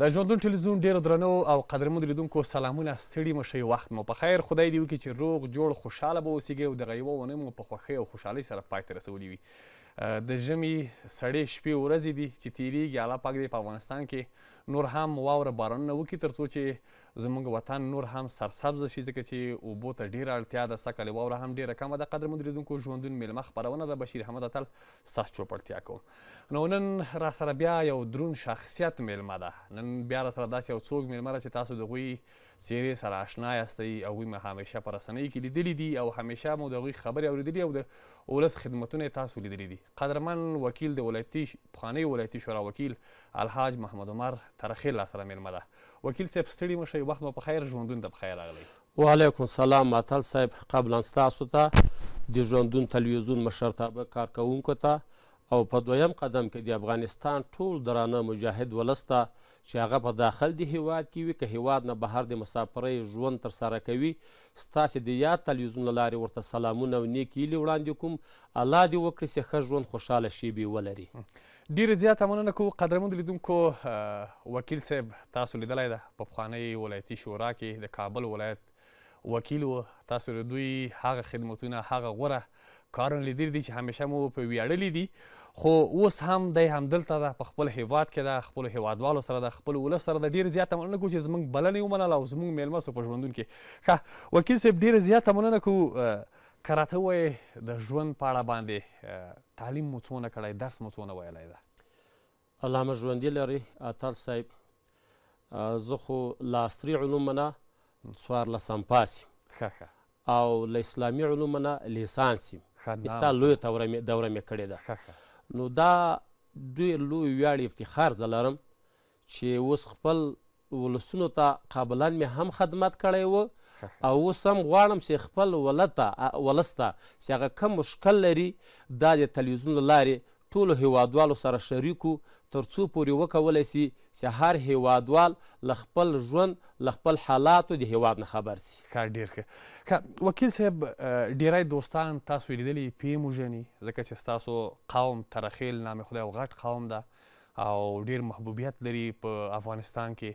د ژوندون ټلویزیون ډیرو درنو او قدرمن لیدونکو سلامونه ستړي مو شئ وخت مو په خیر خدای دې وکړي چې روغ جوړ خوشحاله به اوسیږئ او دغه یوه اونۍ مو په خوښۍ او خوشحالۍ سره پای ته رسولي وي د ژمي سړې شپې ورځې دي چې تیریږي الله پاک دې په افغانستان کې نور هم واوره بارانونه وکړي ترڅو چې زمونږ وطن نور هم سرسبز شي ځکه چې اوبو ته ډیره اړتیا ده سږکال واوره هم ډیره کمه ده قدرمند لیدونکو ژوندون میلمه خپرونه ده بشیر احمد اتل ستاسو چوپړتیا کوم نو نن راسره بیا یو درون شخصیت میلمه ده نن بیا راسره داسې یو څوک میلمه ده چې تاسو د غوی څیرې سره آشنا یاستئ او غوی مې همیشه په رسنۍ کې لیدلي دي او همیشه مو د غوی خبرې اوریدلي او د ولس خدمتونه تاسو لیدلي دي قدرمن وکیل د ولایتي پخواني ولایتي شورا وکیل الحاج محمد عمر ترخیل راسره میلمه ده وکیل صاحب ستړي مه شئ وخت مو په خیر ژوندون ته پخیر راغلی. وعلیکم سلام ماتل صاحب قبلا ستاسو ته د ژوندون تلویزیون مشرتابه کارکوونکو ته او په دویم قدم کې د افغانستان ټول درانه مجاهد ولس ته چې هغه په داخل د هیواد کې وي که هیواد نه بهر د مسافرۍ ژوند ترسره کوي ستاسې د یاد تلویزیون له لارې ورته سلامونه او نیک هیلې وړاندې کوم الله دې وکړي چې ښه ژوند خوشحاله شیبې ولري ډیره زیاته مننه کوو قدرمند لیدونکو وکیل صاحب تاسو لیدلای ده په پخوانۍ ولایتي شورا کې د کابل ولایت وکیل و تاسو د دوی هغه خدمتونه هغه غوره کارونه لیدلي دي چې همیشه مو په ویاړلي دي خو اوس هم دی همدلته ده په خپل هیواد کې ده خپل هیوادوالو سره ده خپل ولس سره ده ډیر زیاته مننه کوو چې زمونږ بلنه یې ومنله او زمونږ میلمه سو په ژوندون کې ښه وکیل صاحب ډیره زیاته مننه کوو که راته ووایې د ژوند په اړه باندې تعلیم مو څونه کړی درس مو څونه ویلی ده الله مو ژوندي لري اتل صاحب زه خو له عصري علومو نه څوارلسم پاس یم ښه ښه او له اسلامي علومو نه لیسانس یم ستا لویه دوره مې دوره مې کړې ده نو دا ډېر لوی ویاړ افتخار زه لرم چې اوس خپل ولسونو ته قابلا مې هم خدمت کړی و او اوس هم غواړم چې خپل ولته ولس ته چې هغه کم مشکل لري دا د تلویزیون له لارې ټولو هیوادوالو سره شریکو تر څو پورې وکولی شي چې هر هیوادوال له خپل ژوند له خپل حالاتو د هیواد نه خبر شي ښه ډیر ښه ښه وکیل صاحب ډیری دوستان تاسو لیدلی پی موژني ځکه چې تاسو قوم ترخیل نام خدای او غټ قوم ده او ډیر محبوبیت لری په افغانستان کی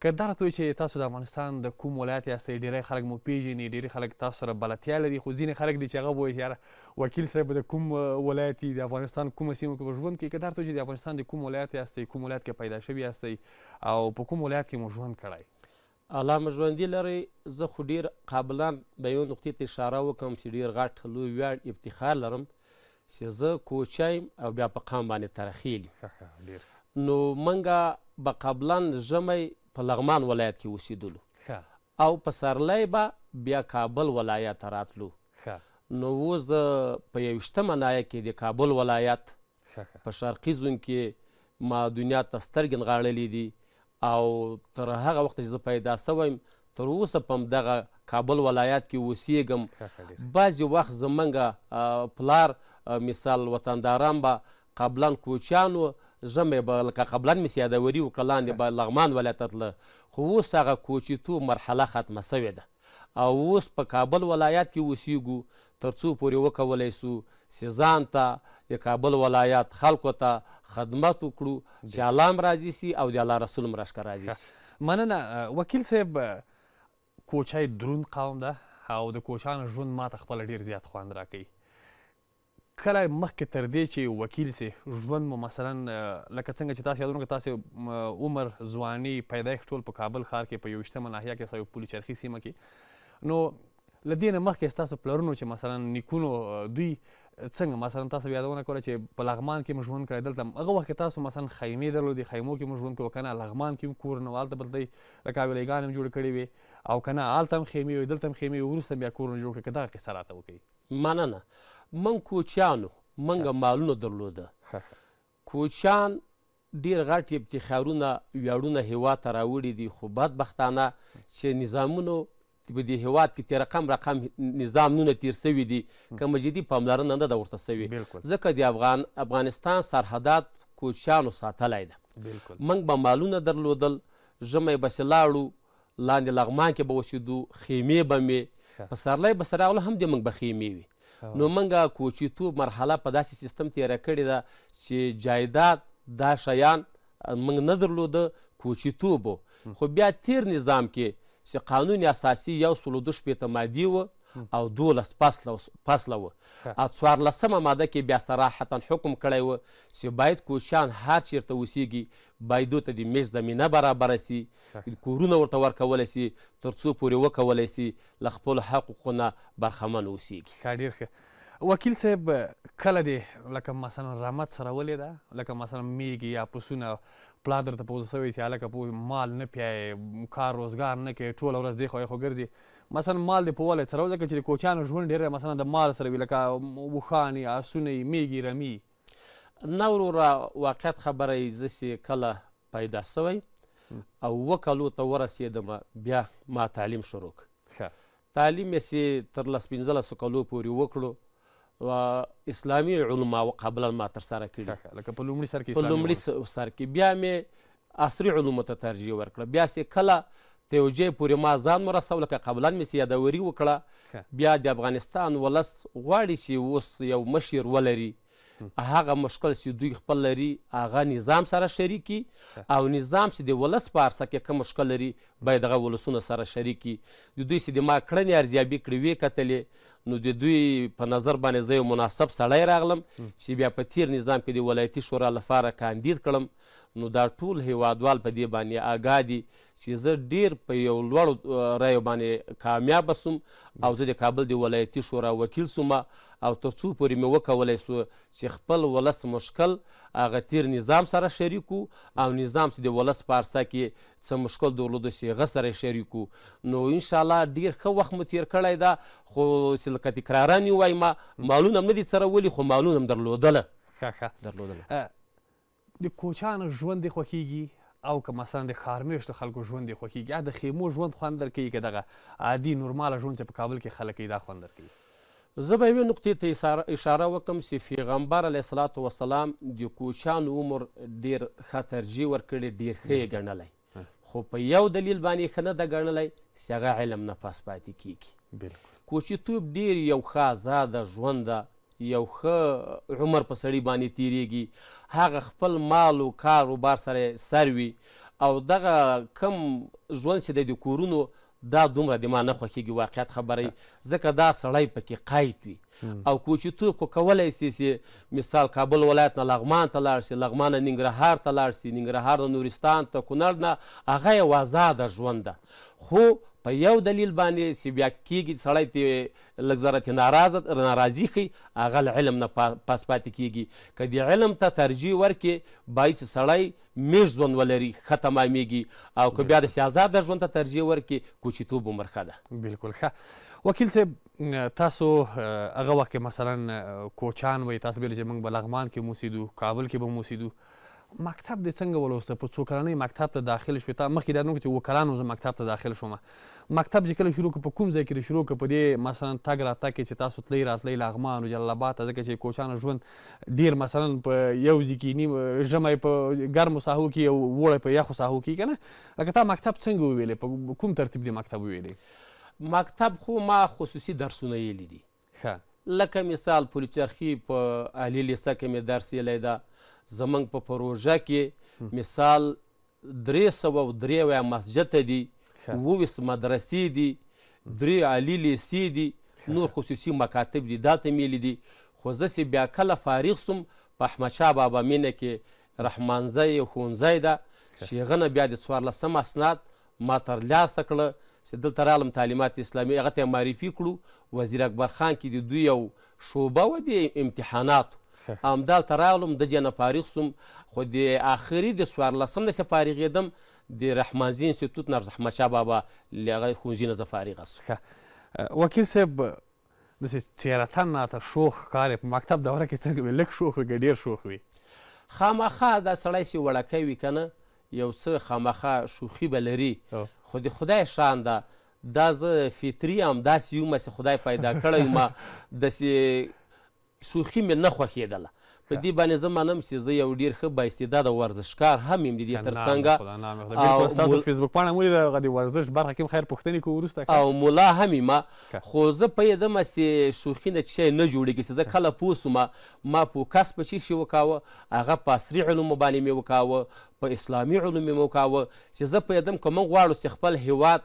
که دا راته وایی چی تاسو د افغانستان د کوم ولایت یاستی ډیری خلک مو پیژنی ډیری خلک تاسو سره بلدتیا لری خو ځینی خلک دی چی هغه به وایی یاره وکیل صاحب د کوم ولایت یی د افغانستان کومه سیمه کی په ژوند کی که دا راته وایی چی د افغانستان د کوم ولایت یاستی کوم ولایت کی پیدا شوی یاستی او په کوم ولایت کی مو ژوند کړی الله مو ژوندي لری زه خو ډیر قابلا به یوه نقطې ته اشاره وکړم چې ډیر غټ لوی ویاړ افتخار لرم چې زه کوچی یم او بیا په قام باندې ترخیل یو نو منګه به قابلا ژمی په لغمان ولایت کې اوسیدلو او پسرلی به بیا کابل ولایت ته راتلو نو اوس زه په یوویشتمه نایه کې د کابل ولایت په شرقي زون کې ما دنیا ته سترګې نغاړلې دي او تر هغه وخت چې زه پیدا سویم تر اوسه په همدغه کابل ولایت کې اوسېږم بعضې وخت زمونږ پلار مثال وطنداران به قبلا کوچیان و ژمی به لکه قبلا مې سیادوري وکړه لاندې به لغمان ولایت ته تله خو اوس هغه کوچیتوب مرحله ختمه سوې ده او اوس په کابل ولایت کې اوسیږو تر څو پورې وکولای شو چې ځان ته د کابل ولایت خلکو ته خدمت وکړو چې الله هم راضي شي او د الله رسول هم راشکه راضي شي. مننه وکیل صاحب کوچی دروند قوم ده او د کوچانو ژوند ماته خپله ډیر زیات خوند راکوي کله مخکې تر دې چې وکیل سي ژوند مو مثلا لکه څنګه چې تاسو یادونه کړه تاسو عمر ځواني پیدایښت ټول په کابل ښار کې په یوویشتمه ناحیه کې سوی پولي چرخي سیمه کې نو له دې نه مخکې ستاسو پلرونو چې مثلا نیکونو دوی څنګه مثلا تاسو یادونه کوله چې په لغمان کې موږ ژوند کړی دلته هغه وخت کې تاسو مثلا خیمې درلودې خیمو کې موږ ژوند کوو کنه لغمان کې کور نه والته بلته د کاویلېګان هم جوړ کړی وي او کنه آلته هم خیمې وي دلته هم خیمې وروسته بیا کورونه جوړ کړي که دغه قصه راته وکړي مننه موږ کوچیانو موږ مالونه درلوده کوچیان ډیر غټ ابتخارونه ویاړونه هیواد ته راوړي دي خو بدبختانه چې نظامونو په دې هیواد کې رقم رقم نظامونه تیر سوي دي کومه جدي پاملرنه نه ده ورته سوي ځکه د افغان افغانستان سرحدات کوچیانو ساتلی ده موږ به مالونه درلودل ژمی بسې لاړو لاندې لغمان کې به اوسېدو، خېمې به مې، پسرلی به چې راغلو هم دې موږ به خېمې وې. نو موږ کوچي توب مرحله په داسې سیستم تېره کړې ده چې جایداد دا شیان موږ نه درلوده، کوچي توب و، خو بیا تېر نظام کې چې قانون اساسي یو سل او دوه شپېته مادې و او دولس فصله و او څوارلسمه ماده کې بیا صراحتاً حکم کړی و چې باید کوچیان هر چېرته اوسېږي، بایدو ته دې مېشت زمینه برابره شي، کورونه ورته ورکولی شي تر څو پورې وکولی شي له خپلو حقوقو نه برخمن اوسېږي. ښه ډېر ښه وکیل صاحب کله دې لکه مثلا رمه څرولې ده لکه مثلا مېږې یا پسونه پلار درته پوزه سوی چې هلکه پو مال نه پیایې کار روزګار نه کوې ټوله ورځ دې خو خو ګرځې مثلا مال دې په وله څرول ځکه چې د کوچیانو ژوند ډېر مثلا د مال سره وي لکه اوښان یې آسونه یې مېږې رمې نه وروره واقعیت خبره یی زه سی کله پیدا سوی او و کلو ته ورسیدم بیا ما تعلیم شروع ښه تعلیم یې سی تر لس پنځلسو کلو پورې وکړو و اسلامي علوم ما قبلا ما تر سره کړي لکه په لومړي سر کې په لومړي سر کې بیا مې عصري علومو ته ترجیح ورکړه بیا سې کله ته یو جای پورې ما ځان ورسو لکه قبلا مې سې یادوري وکړه بیا د افغانستان ولس غواړي چې اوس یو مشر ولري هغه مشکل چې دوی خپل لري هغه نظام سره شریکي او نظام چې د ولس په ارسه کې کوم مشکل لري باید هغه ولسونه سره شریکي د دوی چې د ما کړنې ارزیابي کړې وې کتلې نو د دوی په نظر باندې زه یو مناسب سړی راغلم چې بیا په تیر نظام کې د ولایتي شورا لپاره کاندید کړم نو دا ټول هیوادوال په دې باندې اګاه دي چې زه ډیر په یو لوړ رایو باندې کامیاب سوم او زه د کابل د ولایتي شورا وکیل سوم او تر څو پورې مې وکولای سو چې خپل ولس مشکل هغه تیر نظام سره شریکو او نظام چې د ولس په ارسه کې څه مشکل درلودو چې هغه سره شریکو نو ان شاء الله ډیر ښه وخت مو تیر کړی دا خو چې لکه تکرارا یې وایم مالونه هم نه دي څرولي خو مالونه هم درلودله درلودله د کوچانو ژوند دې خوښیږي او که مثلا د ښارمېشتو خلکو ژوند دې خوښیږي آیا د خیمو ژوند خوند درکوي که دغه عادي نورماله ژوند چې په کابل کې خلک کوي دا خوند درکوي زه به یوې نقطې ته اشاره وکم چې پیغمبر علیه السلام د کوچانو عمر ډېر ښه ترجیح ورکړې ډېر ښه یې ګڼلی خو په یو دلیل باندې ښه نه ده ګڼلی چې هغه علم نه پس پاتې کیږي کوچي توب ډیر یو ښه آزاد ژوند یو ښه عمر په سړي باندې تیریږي هغه خپل مال او کار او بار سره سر وي او دغه کم ژوند چې د کورونو دا دومره د ما نه خوښیږي واقعیت خبره وي ځکه دا سړی پکې قایت وي او کوچي توب خو کولای سي چې مثال کابل ولایت نه لغمان ته لاړ شي لغمان نه ننګرهار ته لاړ شي ننګرهار نه نورستان ته کونړ نه هغه یو آزاده ژوند ده خو په یو دلیل باندې چې بیا کیږي سړی ته لږ ذره ته ناراضه ناراضي ښي هغه له علم نه پاس پاتې کیږي که د علم ته ترجیح ورکړي باید چې سړی مېشت ژوند ولري ښه تمامېږي او که بیا داسې ازاده ژوند ته ترجیح ورکړي کوچیتوب عمر ښه ده. بلکل ښه وکیل صاحب تاسو هغه وخت کې مثلا کوچان وئ تاسو ویل چې موږ به لغمان کې موسیدو کابل کې به موسیدو مکتب دې څنګه ولوسته په څو کلنۍ مکتب ته داخل شوې تا مخکې دا نو چې و کلن وم زه مکتب ته داخل شوم مکتب چې کله شروع کړ په کوم ځای کې شروع کړ په دې مثلا تګ راتګ کې چې تاسو تلئ راتلئ لغمان او جلال آباد ته ځکه چې کوچانو ژوند ډیر مثلا په یو ځی کې نیم ژمی په ګرمو ساحو کې او وړی په یخو ساحو کې کنه لکه تا مکتب څنګه وویلې په کوم ترتیب دی مکتب وویلې مکتب خو ما خصوصي درسونه یې لیدي ښه لکه مثال پولیچرخي په اهلي لیسه کې مې درس یې لیدا زمنګ په پروژه کې مثال درې سوه او درې اویا مسجته دي، اوویس مدرسې دي، درې عالي لېسې دي، نور خصوصي مکاتب دي، دا ته مېلې دي، خو زه سې بیا کله فارغ سوم په احمد شاه بابا مینه کې رحمانزی یو ښونځی ده چې هغه نه بیا د څوارلسم اسناد ما تر لیاسه کړه سې دلته رالم تعلیمات اسلامي هغه ته معرفي کړو وزیر اکبر خان کې د دوی یو شعبه وه د امتحاناتو همدالته راغلم ددې نه فارغ شوم خو د اخري د څوارلسم نه چې فارغېدم د رحمانزي انستیتوت نه احمد شاه بابا له هغه ښوونځي نه زه فارغ شوم وکیل صاحب داسې څېرتا راته شوخ ښکارې په مکتب دوره کې څنګه وې لږ شوخ وې که ډېر شوخ وې خامخا دا سړی چې وړکی وي که نه یو څه خامخا شوخي به لري خو د خدای شان ده دا زه فطري همداسې يوم هسې خدای پيدا کړی وم داسې شوخي مې نه خوښېدله په دې باندې زه منم چې زه یو ډیر ښه بااستعداده ورزشکار هم یم د دې ترڅنګ او تاسو فیسبوک پاڼه مو د غدي ورزش برخه کې خیر پښتنې کو ورسته او مولا هم ما خو زه په دې دمه چې شوخي نه چې نه جوړیږي چې زه کله پوسم ما فوکس په شي شي وکاوه هغه په عصري علوم باندې مې وکاوه په اسلامي علوم مې وکاوه چې زه پوهېدم که موږ غواړو چې خپل هېواد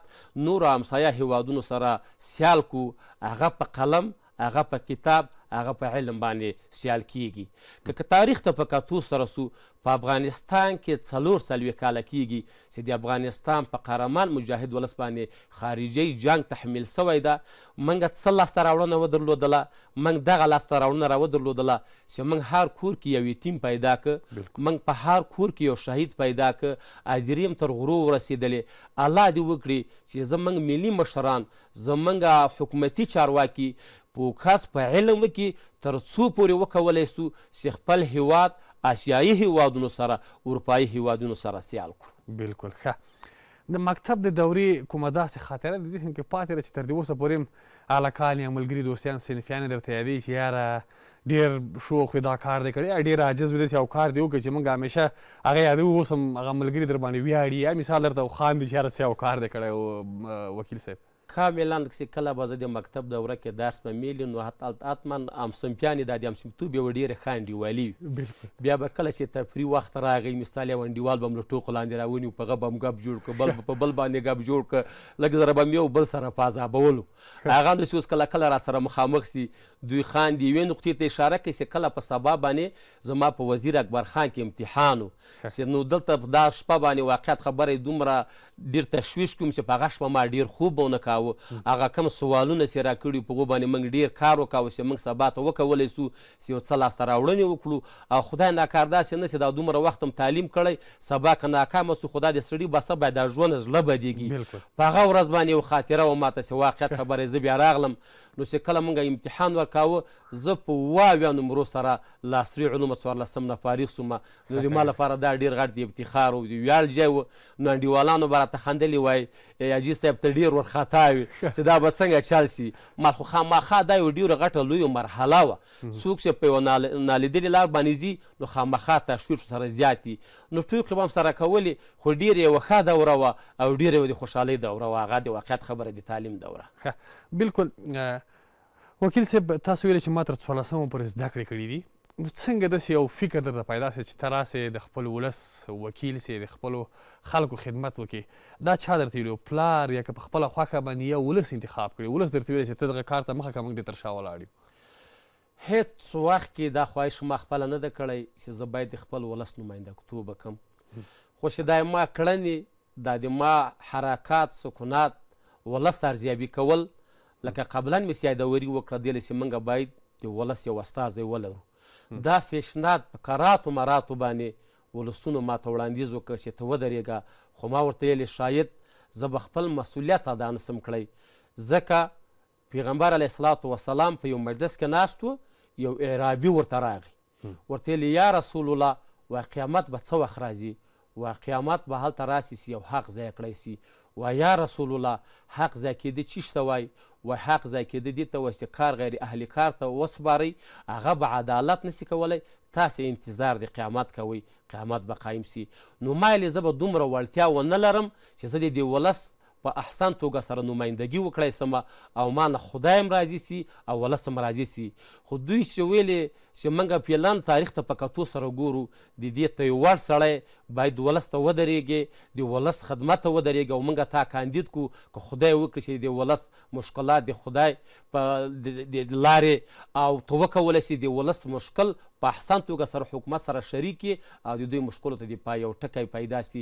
نورو همسایه هېوادونو سره سیال کړو هغه په قلم هغه په کتاب هغه په علم باندې سیال کیږي که که تاریخ ته په کتو سره سو په افغانستان کې څلور څلوېښت کاله کیږي چې د افغانستان په قهرمان مجاهد ولس باندې خارجي جنګ تحمیل سوی ده موږ څه لاسته راوړنه ودرلودله؟ موږ دغه لاسته راوړنه راودرلودله چې موږ هر کور کې یو یتیم پیدا کړ، موږ په هر کور کې یو شهید پیدا کړ، ادریم تر غرو ورسېدلې، الله دې وکړي چې زموږ ملي مشران، زموږ حکومتي چارواکي فوکس په علم وکړي تر څو پورې وکولای شو چې خپل هېواد اسیايي هېوادونو سره، اروپايي هېوادونو سره سیال کړو. بلکل ښه. د مکتب د دورې کومه داسې خاطره دې ذهن کې پاتې ده چې تر دې اوسه پورې هم هلکان یا ملګري دوستیان صنفیان یې درته یادوي چې یاره ډېر شوخ وي دا کار دې کړی یا ډېر عاجز وي داسې یو کار دې وکړ چې موږ همیشه هغه یادوو اوس هم هغه ملګري در باندې ویاړي یا مثال درته خاندي چې یاره څه یو کار دې کړی و وکیل صاحب؟ که ميلاند کښې کله به زه د مکتب دوره کښې درس به ميلي نو حتماً همصنفيان دا د همصنفتوب يوه ډېره ښه انډيوالي وي. بيا به کله چې تفريح وخت راغی مثال يو انډيوال به هم له ټوقو لاندې راونيو په هغه به هم ګپ جوړ کړو بل به په بل باندې ګپ جوړ کړو لږ زره به هم يو بل سره په عذابولو هغه هم داسې اوس کله کله راسره مخامخ شي دوی خاندي يوې نقطې ته اشاره کوي چې کله په سبا باندې زما په وزیر اکبر خان کې امتحان و چې نو دلته په دا شپه باندې واقعیت خبره یې دومره ډیر تشویش کوم چې په هغه شپه ما ډیر خوب ونه کاوه هغه کم سوالونه چې راکړي په هغو باندې موږ ډیر کار وکاوه چې موږ سبا ته وکولی سو چې یو څه لاسته راوړنې وکړو او خدای ناکار داسې نه چې دا دومره وخت هم تعلیم کړی سبا که ناکامه سو خدا دې سړي بسه باید دا ژوند زړه بدیږي په هغه ورځ باندې یو خاطره و ماته چې واقعیت خبره زه بیا راغلم نو چې کله موږ امتحان ورکاوه زه په اووه اویا نمرو سره له عصري علومه څوارلسم نه فارغ شوم، نو د ما لپاره دا ډېر غټ د افتخار او د ویاړ ځای و، نو انډیوالانو به راته خندلې وایي، ای حاجي صاحب ته ډېر ورخطا وې چې دا به څنګه چل شي، مال خو خامخا دا یوه ډېره غټه لویه مرحله وه، څوک چې په یوه نالیدلې لار باندې ځي، نو خامخا تشویش ورسره زیات وي، نو ټوکې به هم سره کولې، خو ډېره یوه ښه دوره وه او ډېره یوه د خوشحالۍ دوره وه، هغه د واقعیت خبره د تعلیم دوره. ښه، بلکل، وکیل صیب تاسو ویل چې ما تر څوارلسمه پورې زده کړې کړې دي نو څنګه داسې یو فکر درته پیدا سي چې ته راسې د خپل ولس وکیل سي د خپلو خلکو خدمت وکړي دا چا درته ویلي پلار یا که په خپله خوښه باندې یا ولس انتخاب کړي ولس درته ویلی چې ته دغه کار ته مخه که موږ دې تر شا ولاړ یو هیڅ وخت کې دا خواهش ما خپله نه ده کړی چې زه باید د خپل ولس نمایندګتوب وکړم خو چې دا ما کړنې دا د ما حراکات سکونات ولس ته ارزیابی کول لکه قبلا می سیادوری وکړه دی لسی منګه باید د ولس یو استازی ولرو دا فیشنات په کراتو مراتو بانی ولسونو ما ته وړاندیز وکړ چی ته ودریږه خو ما ورته ویلی شاید زه به خپل مسولیت ادا نسم کړی ځکه پيغمبر عليه الصلاة والسلام په يو مجلس کې ناست و، يو اعرابي ورته راغی، ورته ويل يې، يا رسول الله! وايي قيامت به څه وخت راځي؟ وايي قيامت به هلته راسي چې يو حق ضايع کړی شي. وايي يا رسول الله! حق ضايع کېدی چيش ته وايي؟ وايي حق ضايع کېدی دې ته وايي چې کار غير اهل کار ته وسپارئ، هغه به عدالت نه شي کولی، تاسې انتظار د قيامت کوئ، قيامت به قايم شي، نو مايل يې زه به دومره وړتيا ونه لرم چې زه دې د ولس په احسن توګه سره نمایندګي وکړای سم او ما نه خدای هم راضي سي او ولس هم راضي سي خو دوی چي ویلي چي موږ فعلا تاریخ ته په کتو سره ګورو د دې طیع وړ سړی باید ولس ته ودریږې د ولس خدمت ته ودریږې او موږ تا کاندید کو که خدای وکړي چي د ولس مشکلات د خدای په د لاري او ته وکولای سي د ولس مشکل په احسن توګه سره حکومت سره شریک کړي او د دوی مشکلو ته د پای یو ټکی پیدا سي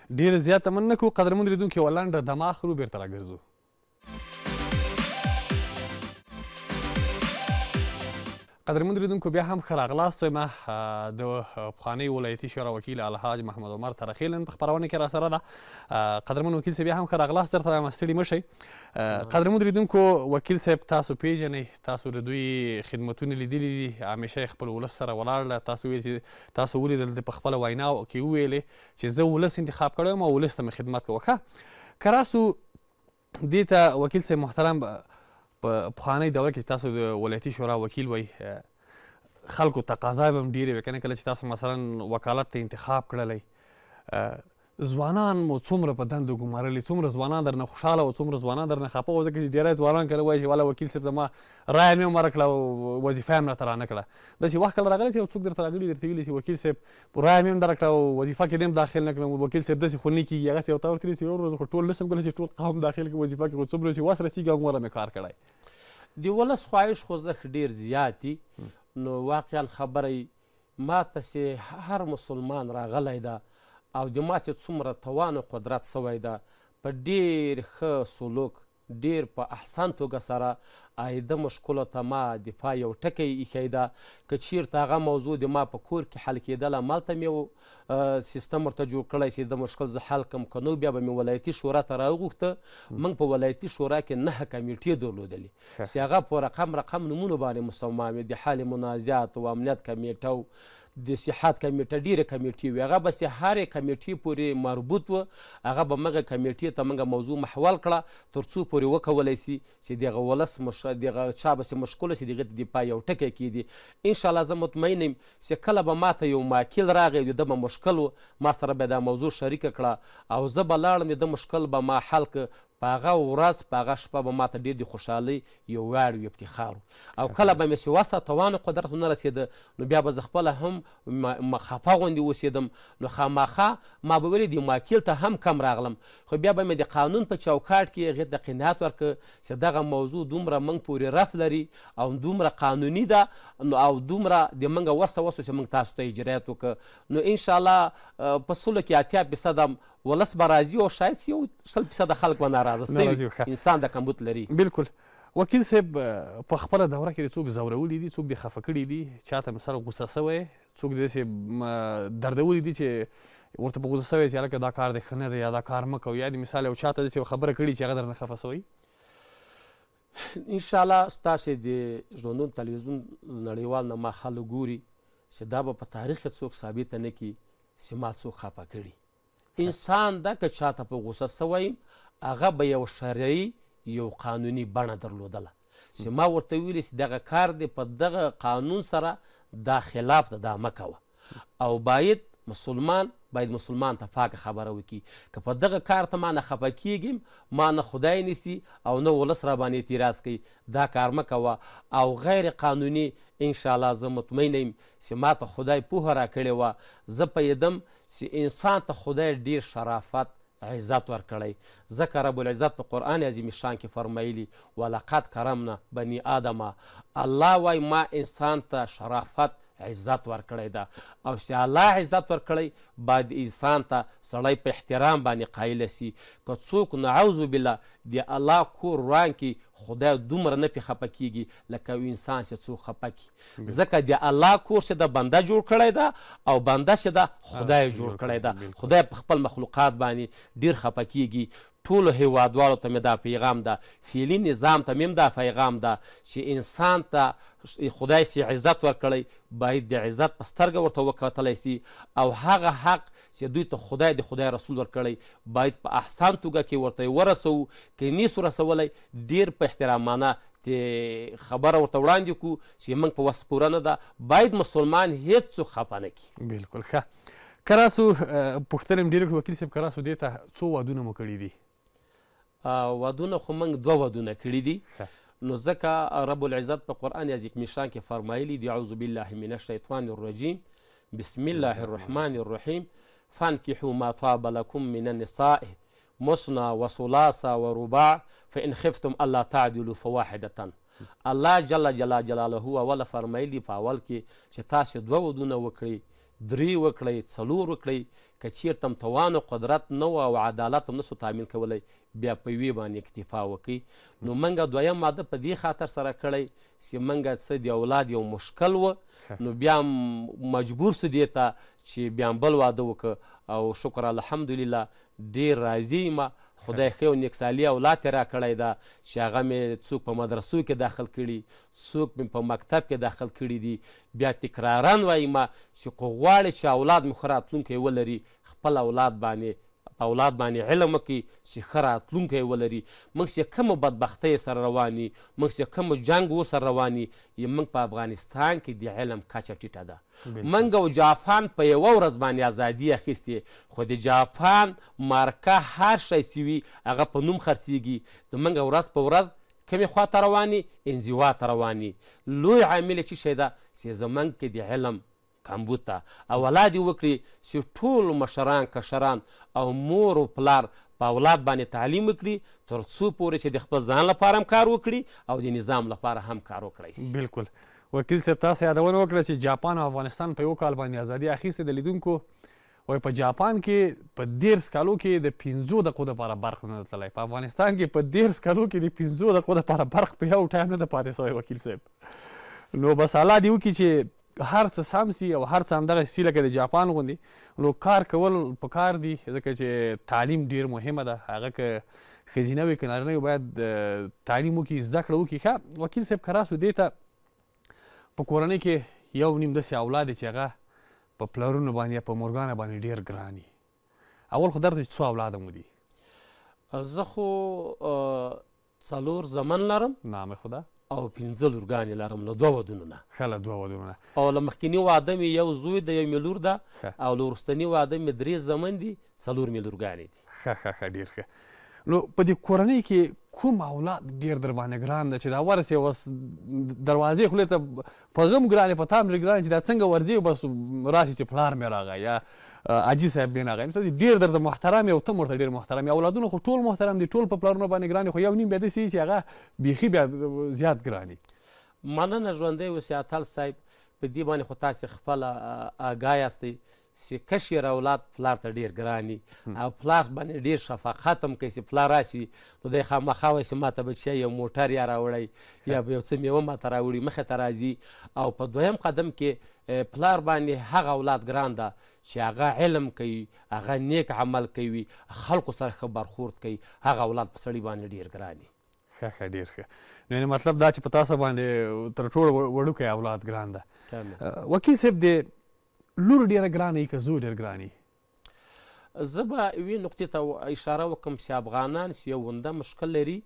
ډیر زیات مننه کو قدرمن لیدونکو یو لنډه دمه اخلو بیرته راګرځو قدرمن لیدونکو بیا هم ښه راغلاست وایم د پخوانۍ ولایتي شورا وکیل الحاج محمد عمر ترخیل نن په خپرونه کې راسره ده قدرمن وکیل صاحب بیا هم ښه راغلاست درته وایم ستړي مه شئ قدرمن لیدونکو وکیل صاحب تاسو پیژنئ تاسو د دوی خدمتونه لیدلي دي همیشه خپل ولس سره ولاړ تاسو ویل چې تاسو ولیدل د په خپله وینا کې وویلې چې زه ولس انتخاب کړی یم او ولس ته مې خدمت کوه ښه که راسو دې ته وکیل صاحب محترم په پخوانۍ دوره کې تاسو د ولایتي شورا وکیل وای خلکو تقاضا به هم ډېرې وي که نه کله چې تاسو مثلا وکالت ته انتخاب کړلی ځوانان مو څومره په دندو ګمارلي څومره ځوانان درنه خوشحاله او څومره ځوانان درنه خپه وو ځکه چې ډېری ځوانان کله وایي چې والا وکیل صاحب زما رایه مې هم ورکړه او وظیفه یې هم راته رانه کړه داسې وخت کله راغلی چې یو څوک درته راغلي درته ویلي چې وکیل صاحب پوره مې هم درک کړه او وظیفه کې دې هم داخل نه کړم وکیل صاحب داسې خو نه کېږي هغسې یو تاور تېرېږي چې یو ورځ خو ټول نه شم کولی چې ټول قوم داخل کړم وظیفه کې خو څومره چې وس رسېږي هغومره مې کار کړی د ولس خواهش خوځښت ډېر زیات دي نو واقعا خبره یې ما ته چې هر مسلمان راغلی ده او د ما چې څومره توان او قدرت شوی ده په ډېر ښه سلوک ډیر په احسان توګه سره آیده مشکلو ته ما دفاع یو ټکی ایښی ده که چیرته هغه موضوع د ما په کور کې حل کیدل همالته مې و سیستم ورته جوړ کړی چې د مشکل زه حل کم که نو بیا به مې ولایتي شورا ته راوغوښته موږ په ولایتي شورا کې نهه کمیټې درلودلې چې هغه په رقم رقم نمونو باندې مسما وې د حل منازعات او امنیت کمیټه او د صحت کمېټه ډېرې کمېټې وې، هغه به چې هرې کمېټې پورې مربوط و، هغه به مغې کمېټې ته مونږ موضوع محول کړه، تر څو پورې وکولای شي چې دغه ولس مش دغه چا به چې مشکل شي، دغه ته دې پای یو ټکی کېږدي. ان شاء الله زه مطمئن یم چې کله به ما ته یو ماکیل راغی، د ده به مشکل و، ما سره به یې دا موضوع شریکه کړه او زه به لاړم، د ده مشکل به ما حل کړ، په هغه ورځ په هغه شپه به ماته ډېر د خوشحالۍ يو وياړ وي افتخار و او کله به مې چې وس او توان او قدرت ونه رسېده نو بيا به زه خپله هم ما خپه غوندې اوسېدم نو خاماخا ما به ويلې دې ماکيل ته هم کم راغلم خو بيا به مې د قانون په چوکاټ کې هغې ته قناعت ورکړ چې دغه موضوع دومره موږ پورې رف لري او دومره قانوني ده نو او دومره د موږ وس وسو چې موږ تاسو ته اجرایت وکړ نو انشاءالله په سلو کې اتیا فیصد ولس به راضي او شاید سي او سل فیصده خلک به ناراضه سوي ناراضي وي، ښه. انسان د کمبود لري. بلکل وکیل صیب په خپله دوره کې دې څوک ځورولي دي څوک دې خفه کړي دي چاته مې سر غوسه سوی څوک دې داسې دردولي دي چې ورته په غوسه سوی چې هلکه دا کار دې ښه نه دی یا دا کار مه کوه یا دې مثال یو چاته داسې یوه خبره کړې چې هغه درنه خفه سوی؟ ان شاء الله ستاسې د ژوندون تلویزیون نړیوال نه ما خلک ګوري چې دا به په تاریخ کې څوک ثابت نه کی چې ما څوک خپه کړي انسان دا که چاته په غوسه سویم هغه به یو شرعي یو قانوني بڼه درلودله چې ما ورته ویلي چې دغه کار دی په دغه قانون سره دا خلاف ده دا مه کوه او بايد مسلمان بايد مسلمان ته پاکه خبره وکړي که په دغه کار ته ما نه خفه کېږم ما نه خدای نيسي او نه ولس را باندې اعتراض کوي دا کار مه کوه او غير قانوني ان شاء الله زه مطمئنه يم چې ما ته خدای پوهه را کړې وه زه پوهېدم چې انسان ته خدای ډېر شرافت عزت ورکړی ځکه رب العزت په قرآن عظیم شان کې فرمایلی ولقد کرمنا بنی آدم الله وای ما انسان ته شرافت عزت ورکړی ده او چې الله عزت ورکړی باید انسان ته سړی په احترام باندې قایل سی که څوک نعوذ بالله د الله کور روان کی خدای دومره نه پې خپه کیږي لکه انسان چې څوک خپه کی ځکه د الله کور چې ده بنده جوړ کړی ده او بنده چې ده خدای جوړ کړی ده خدای په خپل مخلوقات باندې ډیر خپه کیږي ټولو هیوادوالو ته مې دا پیغام ده فعلي نظام ته مې دا پیغام ده چې انسان ته خدای چې عزت ورکړی باید د عزت په سترګه ورته وکتلی سي او هغه حق چې دوی ته خدای د خدای رسول ورکړی باید په احسان توګه کې ورته ورسو که نیسو رسولی ډیر په احترامانه ته خبره ورته وړاندې کو چې موږ په وس پوره نه ده باید مسلمان هیڅ څوک خفه نه کی بالکل ښه کراسو پوښتنه ډیر وکیل صاحب کراسو دیته څو وادونه مو کړی دي ودونه خو موږ دوه ودونه کړي دي نو ځکه رب العزت په قرآن عزیق میشان کې فرمایلی دی اعوذ بالله من الشیطان الرجیم بسم الله الرحمن الرحیم فانکحوا ما طاب لكم من النساء مثنى وثلاث ورباع فان خفتم الله تعدلوا فواحده الله جل جلا جلاله اوله فرمایلی په اول کې چې تاسو دوه ودونه وکړي درې وکړئ، څلور وکړئ، که چېرته هم توان او قدرت نه و او عدالت هم نه سو تامین کولای، بیا په یوې باندې اکتفا وکړئ. نو مونږ دویم ماده په دې خاطر سره کړی چې مونږ څه د اولاد یو مشکل و، نو بیا هم مجبور سو دې ته چې بیا هم بل واده وکړو او شکر الحمدلله ډېر راضي یم، خدای ښه یو نیک صالح اولاد ترې راکړی ده چې هغه مې څوک په مدرسو کې داخل کړي، څوک مې په مکتب کې داخل کړي دي بیا تکرارا وایم چې که غواړې چې اولاد مو ښه راتلونکی ولري خپل اولاد باندې په اولاد باندې علم وکړي چې ښه راتلونکی ولري موږ چې کومو بدبختیو سره روان یو موږ چې کومو جنګو سره روان یو موږ په افغانستان کې د علم کچه ټیټه ده موږ او جاپان په یوه ورځ باندې ازادي اخیستې خو د جاپان مارکه هر شی چې وي هغه په نوم خرڅیږي زموږ ورځ په ورځ کومې خوا ته روان یې؟ انزوا ته روان یې. لوی عامل یې څه شی ده چې زمونږ کې د علم کمبود ته او الله دې وکړي چې ټول مشران کشران او مور او پلار په اولاد باندې تعلیم وکړي تر څو پورې چې د خپل ځان لپاره هم کار وکړي او د نظام لپاره هم کار وکړای شي. بلکل وکیل صاحب تاسو یادونه وکړه چې جاپان او افغانستان په یو کال باندې ازادي اخیستې د لیدونکو وایي په جاپان کې په دېرس کالو کې د پنځو دقو لپاره برق نه ده تللی په افغانستان کې په دېرس کالو کې د پنځو دقو لپاره برق په یو ټایم نه ده پاتې سوی وکیل صاحب نو بس الله دې وکړي چې هر څه سم سي او هر څه همدغه سي لکه د جاپان غوندي نو کار کول په کار دي ځکه چې تعلیم ډیر مهمه ده هغه که خزینه وي کنارنه وي باید تعلیم وکړي زده کړه وکړي ښه وکیل صاحب کراسو دې ته په کورنۍ کې یو نیم داسې اولاد دی چې هغه په پلرونو باندې یا په مورګانه باندې ډیر ګران وي اول خو درته چې څو اولاده مو دي زه خو څلور زمن لرم نام خدا او پنځه لورګانې لرم له دوه ودونو نه ښه له دوه ودونو نه او له مخکیني واده مې یو زوی د یو مې لور ده او له وروستني واده مې درې زمن دي څلور مې لورګانې دي. ښه ښه ښه ډیر ښه نو په دې کورنۍ کې کوم اولاد ډیر در باندې ګران ده چې دا ورسې وس دروازې خولې ته په غم ګرانې په تام ګران چې دا څنګه ورځې بس راسي چې پلار مې راغی یا اجي صاحب مې راغی مثلا ډیر در د محترم او ته مرته ډیر محترم یا اولادونه خو ټول محترم دي ټول په پلارونو باندې ګران خو یو نیم به دې سي چې هغه بيخي بیا زیات ګراني مننه ژوندې اوسې اتل صاحب په دې باندې خو تاسو خپل آګاه یاستئ سي کشر اولاد پلار ته ډیر ګران وي او پلار باندې ډیر شفقت هم کوي چې پلار راشي نو دی خامخا وایي چې ماته به چا یو موټر یا راوړی یا به یو څه میوه ماته راوړي مخې ته راځي او په دویم قدم کې پلار باندې هغه اولاد ګران ده چې هغه علم کوي هغه نیک عمل کوي خلکو سره ښه برخورد کوي هغه اولاد په سړي باندې ډیر ګران وي ښه ښه ډیر ښه نو یعنی مطلب دا چې په تاسو باندې تر ټولو وړوکی اولاد ګران ده وکیل صاحب د لور ډیره ګرانه یی که زوی ډیر ګران یی. زه به یوې نقطې ته اشاره وکړم چې افغانان چې یو عمده مشکل لري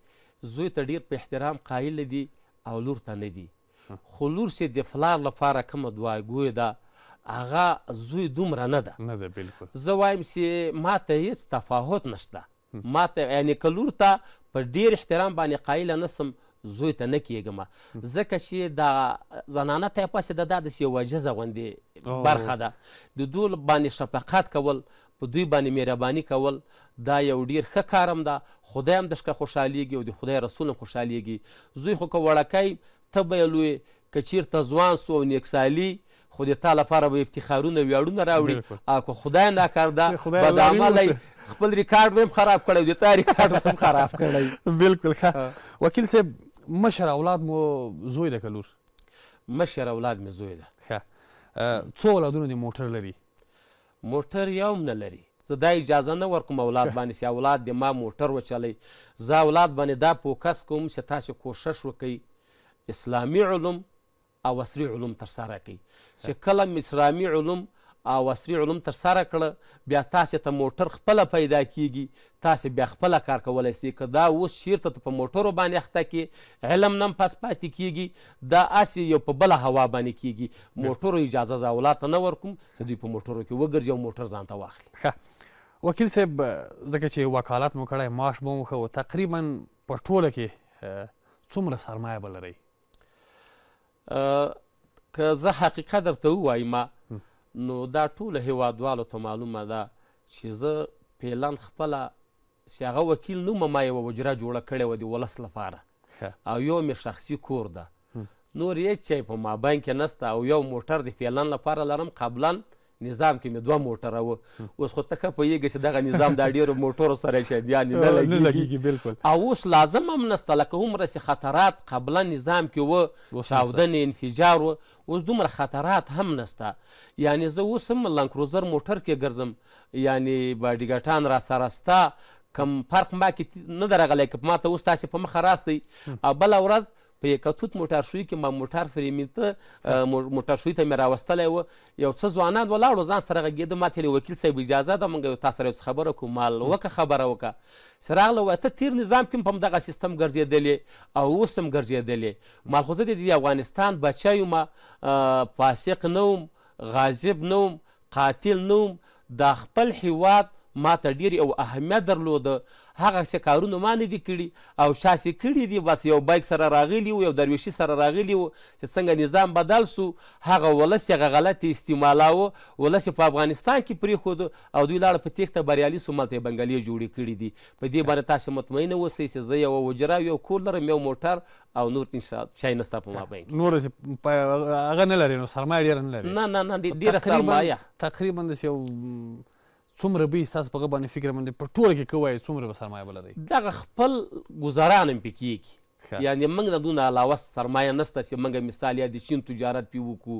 زوی ته ډیر په احترام قایل دي او لور ته نه دي خو لور چې د فلار لپاره کومه دعاګوی ده هغه زوی دومره نه ده نه ده بالکل زه وایم چې ما ته هیڅ تفاوت نشته ماته یعنی که لور ته په ډیر احترام باندې قایله نه سم زوی ته نه کیږم ځکه چی دا زنانه ته پسی ده دا دسی یوه جزه غوندی برخه ده د دوی باندې شفقت کول په دوی باندې مهربانی کول دا یو ډیر ښه کارم ده خدای هم دشکه خوشحالیږی او د خدای رسول هم خوشحالیږی زوی خو که وړکی ته به يې لوی که چيرته ځوان سو او نيک صالي خو د تا لپاره به افتخارونه وياړونه راوړي او که خدای ناکرده بدعمله خپل ریکارډ به هم خراب کړی د تا ریکارډ به هم خراب کړی بالکل ښه وکیل صاحب مشر اولاد مو زوی ده که لور مشر اولاد مې زوی ده ښه څو اولادونه دې موټر لري موټر يوم نه لري زه دا اجازه نه ورکوم اولاد باندې سي اولاد دې ما موټر وچلي زه اولاد باندې دا پوکس کوم سي تاسو کوشش وکي اسلامي علوم او عصري علوم تر سره کړي چې کله اسلامي علوم او عصري علوم تر سره کړه بیا تاسو ته موټر خپل پیدا کیږي تاسو بیا خپل کار کولای شئ که دا اوس چیرته ته په موټرو باندې اخته کې علم نم پس پاتې کیږي دا اسی یو په بل هوا باندې کیږي موټرو اجازه زه اولاد ته نه ورکوم د دوی په موټرو کې وګرځي او موټر ځان ته واخلي ښه وکیل صاحب ځکه چې وکالت مو کړی معاش به مو ښه و تقریبا په ټوله کې څومره سرمایه به لرئ که زه حقیقت درته ووایم نو دا ټول هیوادوالو ته معلومه ده چې زه پیلن خپله سي هغه وکیل نه وم ما یوه وجره جوړه کړې وه د ولس لپاره او یو مې شخصي کور ده نور هیڅ چای په مابین کې نسته او یو موټر د فعلن لپاره لرم قبلا نظام کې مې دوه موټره و اوس خو ته ښه پوهېږې چې دغه نظام دا ډېرو موټرو سره شیدیانې نه لګېږي بالکل او اوس لازم هم نسته لکه هومره چې خطرات قبلا نظام کې و چاودنې انفجار و اوس دومره خطرات هم نسته یعنی زه اوس هم لنکروزر موټر کې ګرځم یعنی باډیګټان را سره سته کم فرق ما کې نه درغلی که ما ته اوس تاسو په مخه راستی بل ورځ په یکتوت موټر شوی کې ما موټر فریمین ته موټر شوی ته مې راوستلی و یو څه ځوانان ولاړو ځان سره غږېده ما ته وکیل صاحب اجازه ده موږ یو تاسو سره یو خبره کوو مال وکه خبره وکه سراغ له وایته تیر نظام کې په دغه سیستم ګرځېدلې او اوس هم ګرځېدلې مالخوزه دې دافغانستان بچه يم فاسق نه وم غاضب نه وم قاتل نه وم داخپل هيواد ماته ډير يو اهميت درلوده هغه سه کارونه ما نه دي کړي او چا سه کړي دي بس يو بيک سره راغلي وو يو درويشي سره راغلي وو چه څنګه نظام بدل سو هغه ولس يې هغه غلط استعمالاوه ولس يې په افغانستان کي پريښود او دوی لاړه په تيښته بريالي سو ملته يې بنګلې جوړي کړي دي په دې باندې تاسو مطمئنه اوسئ چه زه يوه حجره او يو کور لرم يو موټر او نور نشته شای نشته په مابین کې نور هغه نه لري نو سرمایه ډیره نه لري نه نه نه ډیره سرمایه تقریبا د یو څومره به تاسو په باندې فکر باندې په ټوله کې کوی څومره به سرمایه ولري دغه خپل گزاران هم پکېږي یعنی موږ نه دونه علاوه سرمایه نشته چې موږ مثال یا د چین تجارت پې وکړو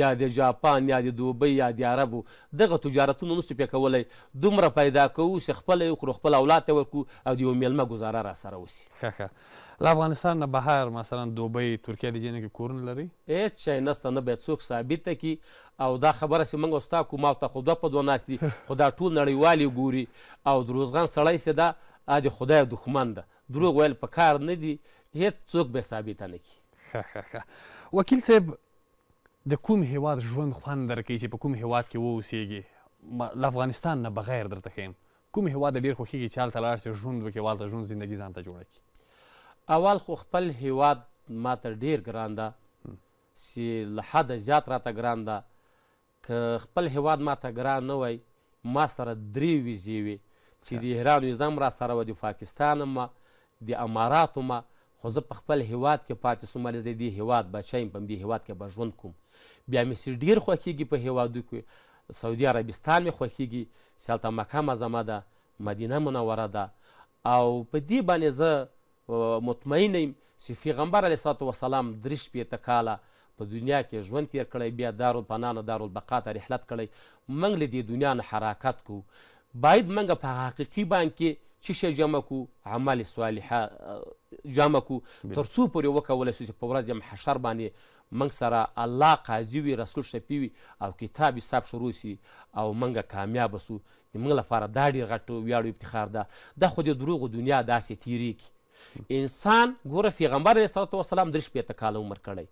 یا د جاپان یا د دوبۍ یا د عربو دغه تجارتونه نشو پې کولی دومره پیدا کوو چې خپله یې وکړو خپل اولاد ته ورکړو او د یو میلمه ګزاره راسره وشي ښه ښه له افغانستان نه بهر مثلا دوبۍ ترکیه دې ځایونو کې کورونه لرئ؟ هیڅ شی نسته نه باید څوک ثابته کړي او دا خبره سي موږ او ستا کوو ما او تا خو دوه په دوه ناست دي خو دا ټول نړیوال یې ګوري او دروزغن سړی سي دا د خدای دښمن ده دروغ ویل په کار نه دي هیڅ څوک به ثابته نه کړي. ښه ښه ښه وکیل صاحب د کوم هیواد ژوند خوند درکوي چې په کوم هیواد کې واوسیږي له افغانستان نه بغیر درته ښیم کوم هیواد ډیر خوښیږي چې هلته لاړ شي ژوند وکړي او هلته ژوند زندګي ځان ته جوړه کړي اول خو خپل هیواد ماته ډیر ګران ده چې له حده زیات راته ګران ده که خپل هیواد ماته ګران نه وای ما سره درې ویزې وې چې د ایران ویزه هم راسره وه د پاکستان هم وه د اماراتو هم خو زه په خپل هیواد کې پاتې سوم ولې زه د دې هیواد بچی یم په همدې هیواد کې به ژوند کوم بیا مې څه ډیر خوښیږي په هیوادو کې سعودي عربستان مې خوښیږي چې هلته مکه معظمه ده مدینه منوره ده او په دې باندې زه مطمئن یم چې پیغمبر علیه السلام درې شپېته کاله په دنیا کې ژوند تیر کړی بیا دارالفنا نه دارالبقا ته رحلت کړی موږ له دې دنیا نه حراکت کو باید موږ په حقیقی باند کې چی شی جمع کو عمل صالحه جمع کو تر څو پورې وکولای شو چې په ورځ یم حشر باندې موږ سره الله قاضي وي رسول شفیع وي او کتاب حساب شروع شي او موږ کامیاب شو د موږ لپاره دا ډېر غټ ویاړ او افتخار ده دا خو د دروغو دنیا داسې تیریږي انسان ګوره فیغمبر علیه الصلوة والسلام درې شپېته کاله عمر کړی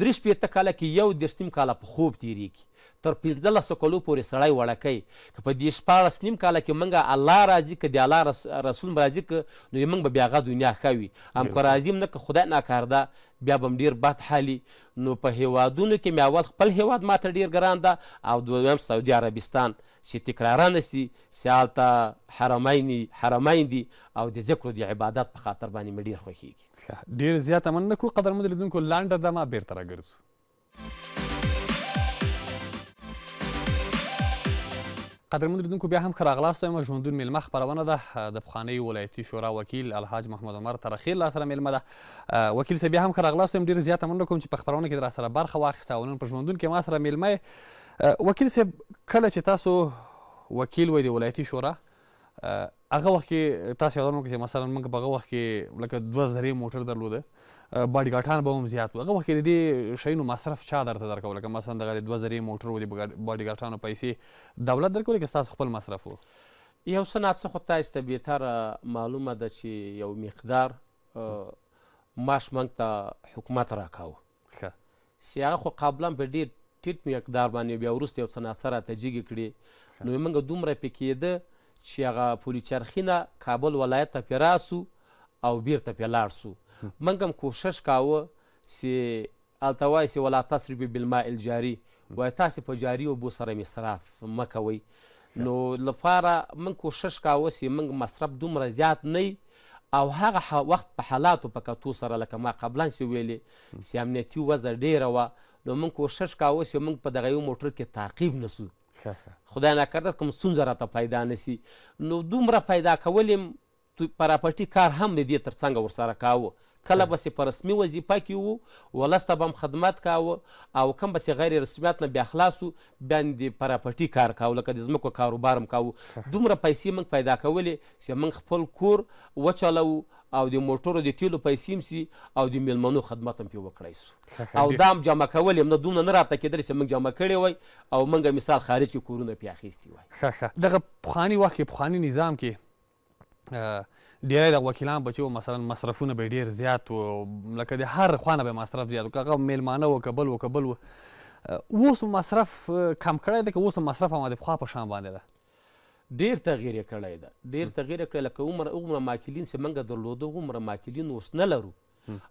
درې شپېته کاله کې یو دېرش نیم کاله په خوب تېرېږي تر پنځلسو کلو پورې سړی وړکی که په دې شپاړس نیم کاله کې موږ الله راضي که د الله رسول هم راضي که نو یې موږ به بیا هغه دنیا ښه وي هم که راضي هم نه که خدای ناکارده بیا به هم ډېر بد حالي نو په هېوادونو کې مې اول خپل هېواد ماته ډېر ګران ده او دویم سعودي عربستان چې تکرارا نسي سیال ته حرمین حرمین دي او د ذکر د عبادت په خاطر باندې مې ډیر خوښیږي. ښه ډیر زیاته مننه کوو قدرمند لیدونکو لنډه دمه بیرته راګرځو. قدرمن لیدونکو بیا هم ښه راغلاست وایم ژوندون میلمه خپرونه ده د پخوانۍ ولایتي شورا وکیل الحاج محمد عمر ترخیل را سره میلمه ده وکیل صاحب بیا هم ښه راغلاست وایم ډېر زیاته مننه کوم چې په خپرونه کې را سره برخه واخیسته او نن په ژوندون کې ما سره میلمه وکیل صاحب کله چې تاسو وکیل وای د ولایتي شورا هغه وخت کې تاسو یادونه وکړئ چې مثلا موږ په هغه وخت کې لکه دوه زرې موټر درلوده باډي ګاټان به هم زیات وو هغه وخت کې د دې شیونو مصرف چا درته درکوه لکه مثلا دغه د دوه زرې موټر و د باډي ګاټانو پیسې دولت درکولې که ستاسو خپل مصرف و یو څه ناڅه خو تاسو ته بهتره معلومه ده چې یو مقدار معاش موږ ته حکومت راکاوه ښه سي هغه خو قابلا په ډیر ټیټ مقدار باندې بیا وروسته یو څه ناڅه راته جګې کړې نو موږ دومره پې کېده چې هغه پولي چرخي نه کابل ولایت ته پې راسو او بیرته پې لاړ سو موږ هم کوشش کاوه چې هلته وایي چې ولا تسربي بالماء الجاري وایي تاسې په جاري اوبو سره مصراف مه کوئ نو لپاره موږ کوشش کاوه چې موږ مصرف دومره زیات نه او هغه وخت په حالاتو په کتو سره لکه ما قبلا چې ویلې چې امنیتي وضع ډیره وه نو موږ کوشش کاوه چې موږ په دغه یو موټر کې تعقیب نسو خدای ناکرده کوم ستونزه راته پیدا نسی نو دومره پیدا کول توی پراپرټي کار هم د دې تر څنګه ورسره کاوه، کله به سې په رسمي وظیفه کې وو، ولس ته به هم خدمت کاوه او کوم به سې غیر رسمیات نه بیا خلاص وو، بیا هم د پراپرټي کار کاوه، لکه د ځمکو کاروبار هم کاوه، دومره پیسې موږ پیدا کولې سې موږ خپل کور وچلوو او د موټرو د تیلو پیسې هم سې او د میلمنو خدمت هم پې وکړای سو او دا هم جمع کولې هم نه، دومره نه راته کیدل سې موږ جمع کړې وای او موږ مثال خارج کې کورونه پې اخیستي وای. ښه ښه دغه پخواني وخت کې پخواني نظام کې ډیری د وکیلان به چې مثلا مصرفونه به ډیر زیات و لکه د هر خوانه به مصرف زیات و هغه میلمانه و کبل و کبل و اوس مصرف کم کړی دی که اوس مصرف هم د پخوا په شان باندې ده ډیر تغیر کړی ده ډیر تغیر کړی لکه عمر عمر ماکلین چې منګه درلوده عمر ماکلین اوس نه لرو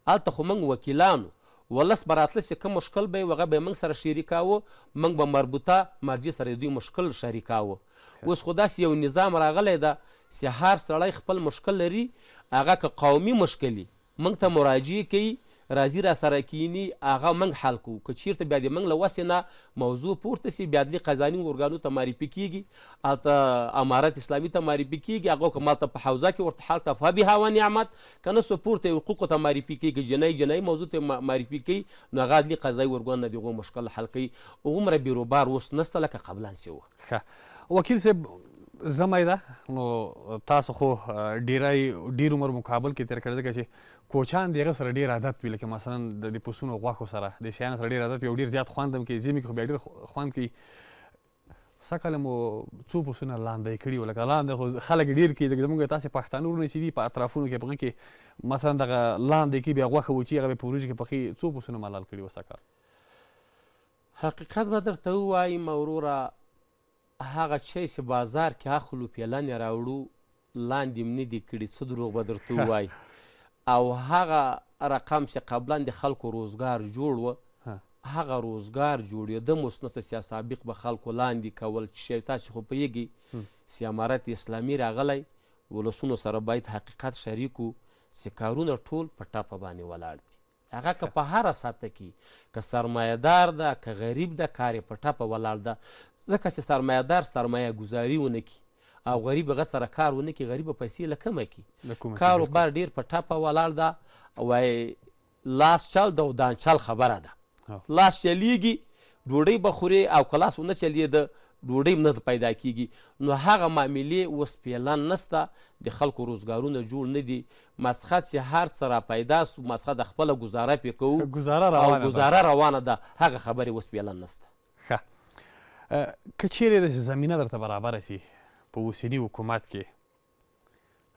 هلته خو موږ وکیلان وو ولس به راتله چې کوم مشکل به یې و هغه به یې موږ سره شریکاوه موږ به مربوطه مرجع سره د دوی مشکل شریکاوه اوس خو داسې یو نظام راغلی ده چې هر سړی خپل مشکل لري هغه که قومي مشکل وي موږ ته مراجع کوي راځي راسره کیني هغه موږ حل کوو که چیرته بیا د موږ له وسې نه موضوع پورته شي بیا دلې قضاني ارګانو ته معرفي کیږي هلته امارت اسلامي ته معرفي کیږي هغه کوم هلته په حوزه کې ورته حل ته فبها ونعمت کنه څو پورته حقوقو ته معرفي کوي که جنایي جنایي موضوع ته معرفي کوي نو هغه عدلي قضایي ارګان نه دغو مشکل حل کوي هغومره بیروبار اوس نسته لکه قبلا سي وو. ښه وکیل صیب زمی ده نو تاسو خو ډیری ډیر عمر مو کابل کې تیر کړی ځکه چې کوچان د هغه سره ډیر عادت وي لکه مثلا د پسونو غوښو سره د شیانو سره ډیر عادت وي او ډیر زیات خوند هم کوي ژمي کې خو بیا ډیر خوند کوي سږکال مو څو پسونه لاندی کړي وو لکه لاندی خو خلک ډیر کوي ځکه زموږ تاسې پښتانه ورونه چې دي په اطرافونو کې په هغه کې مثلا دغه لاندی کوي بیا غوښه وچي هغه به په وریجو کې پخي څو پسونه ملال کړي وو سږکال حقیقت به درته ووایم وروره هغه چای چې بازار کې اخلو پیلنې راوړو لاندې مې نه دي کړي څه دروغ به درته وواي او هغه رقم چې قبلا د خلکو روزګار جوړ و هغه روزګار جوړېده مو نه څه سیاسابق به خلکو لاندې کول چې تاسو خو پوهېږئ چې امارت اسلامي راغلی ولسونو سره باید حقیقت شریک و چې کارونه ټول په ټپه باندې ولاړ دي هغه که په هره سطح کي که سرمایه دار ده که غریب ده کار یې په ټپه ولاړ ده ځکه چي سرمایه دار سرمایه ګذاري ونه کي او غریب هغه سره کار ونه کي غریب به پیسې له کومه کي کار و بار ډیر په ټپه ولاړ ده وای لاس چل ده او دانچل خبره ده لاس چلیږي ډوډۍ به خورې او که لاس ونه چلېده ډوډۍ نه پیدا کیږي نو هغه معاملې اوس فعلا نسته د خلکو روزګارونه جوړ نه دي مسخه چی هر څه را پیدا سو مسخه ده خپله ګزاره پی کوو او ګزاره روانه ده هغه خبری اوس پیلا نسته. ښه که چیری داسی زمینه درته برابره سی په اوسنی حکومت کی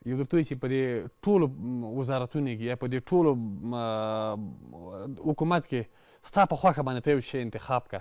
یو درته وایی چی په دی ټولو وزارتونو کی یا په دی ټولو حکومت کی ستا په خوښه باندی ته یو شی انتخاب که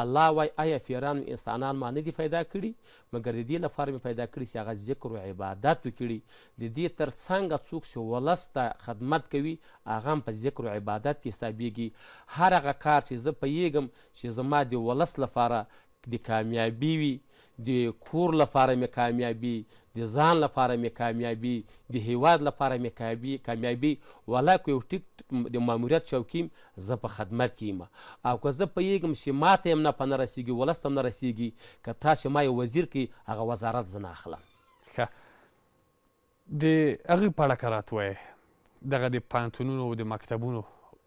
الله وای ایا فیران او انسانان ما نه دي پیدا کړي مګر د دې لپاره مې پیدا کړي چې هغه ذکر او عبادت وکړي د دې تر څنګه څوک چې ولس ته خدمت کوي هغه هم په ذکر او عبادت کې حسابیږي هر هغه کار چې زه پوهیږم چې زما د ولس لپاره د کامیابي وي د کور لپاره مې کامیابي، د ځان لپاره مې کامیابي، د هېواد لپاره مې کامیابي، والله که یو ټیک د ماموریت چوکي یم زه په خدمت کې یم او که زه پوهېږم چې ما ته هم نفع نه رسېږي ولس ته هم نه رسېږي که تاسې ما یو وزیر کړئ هغه وزارت زه نه اخلم. ښه د هغه په اړه که راته ووایې دغه د پوهنتونونو او د مکتبونو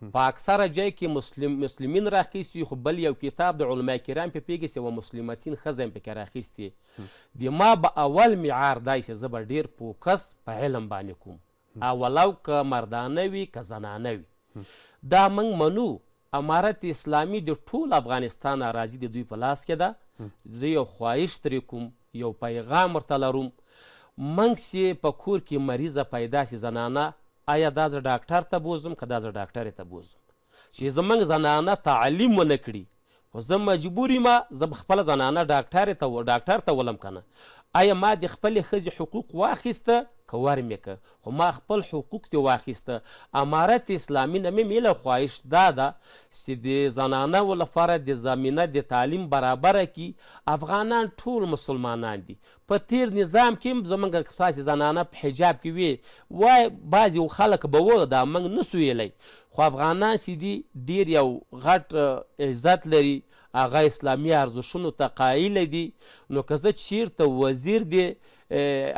په اکثره جای کی مسلم مسلمین راخیستی خو بل یو کتاب د علماء کرام په پیږی سی یوه مسلمتین ښځه هم پکی راخیستی د ما به اول معیار دای سی زه به ډیر فوکس په علم باندی کوم اولو که مردانه وی که زنانه وی دا موږ منو امارت اسلامی د ټول افغانستان اراضی د دوی په لاس کی ده زه یو خواهش تری کوم یو پیغام ورته لروم موږ سی په کور کی مریضه پیدا سی زنانه ایا دا زه ډاکټر ته بوځم که دا زه ډاکټرې ته بوځم چی زمونږ زنانه تعلیم ونه کړي خو زه مجبور یم زه به خپله زنانه ډاکټرې ته ډاکټر ته ولم کنه ایا ما د خپلې ښځې حقوق واخیسته که ورمې که خو ما خپل حقوق دې واخیسته امارت اسلامي نه مې میله خواهش دا ده چې د زنانو لپاره د زمینه د تعلیم برابره کړي افغانان ټول مسلمانان دي په تیر نظام کی زمونږ تاسی زنانه په حجاب کی وی وای بعضی خلک به وو دا مونږ نسو ویلی خو افغانان سی دی ډیر یو غټ عزت لری هغه اسلامی ارزښونو ته قایل دی نو که زه چیرته وزیر دی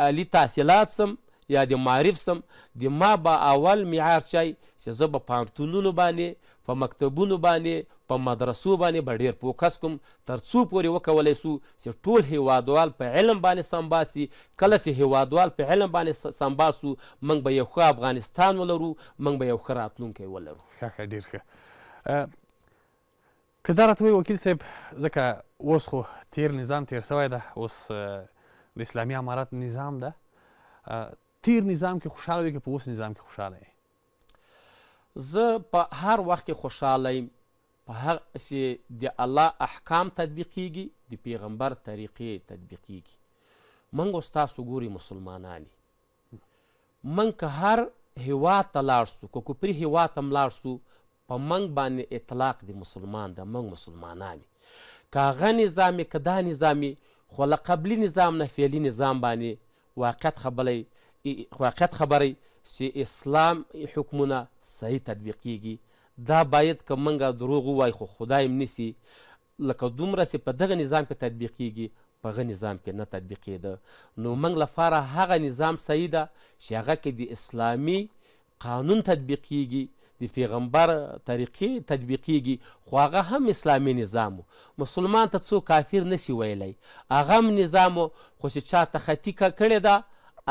علی تحصیلات سم یا د معرف سم د ما با اول معیار چای چې زه به پانتونونو باندې په مکتبونو باندې په مدرسو باندې به ډیر فوکس کوم تر څو پورې وکولای سو چې ټول هیوادوال په علم باندې سمباسي کله چې هیوادوال په علم باندې سمباسو موږ به یو ښه افغانستان ولرو موږ به یو ښه راتلونکی ولرو ښه ډیر ښه که دا راته وایي وکیل صاحب ځکه اوس خو تیر نظام تیر سوی ده اوس د اسلامي امارت نظام ده تیر نظام کې خوشاله وي که په اوس نظام کې خوشاله یې زه په هر وخت کې خوشاله یم په هغه چې د الله احکام تطبیقیږي د پیغمبر طریقې تطبیقیږي موږ او ستاسو ګوري مسلمانان موږ که هر هیواد ته لاړ سو که کفری هیواد ته هم لاړ سو په موږ باندی اطلاق دی مسلمان ده موږ مسلمانان یی که هغه نظام یی که دا نظام یی خو له قبلی نظام نه فعلی نظام باندی واقعیت خبلی واقعیت خبری چی اسلام حکمونه صحیح تطبیقیږی دا باید که موږ دروغ ووایو خو خدای هم نیسی لکه دومره سې په دغه نظام کې تطبیق کیږي په غه نظام کې نه تطبیقیده نو منګ لفاره هغه نظام صحیح ده چې هغه کې د اسلامي قانون تطبیق کیږي د پیغمبر طریقې تطبیق کیږي خو هغه هم اسلامي نظام مسلمان ته څو کافر نسی ویلی هغه هم نظام خو چې چا تخطی کړې ده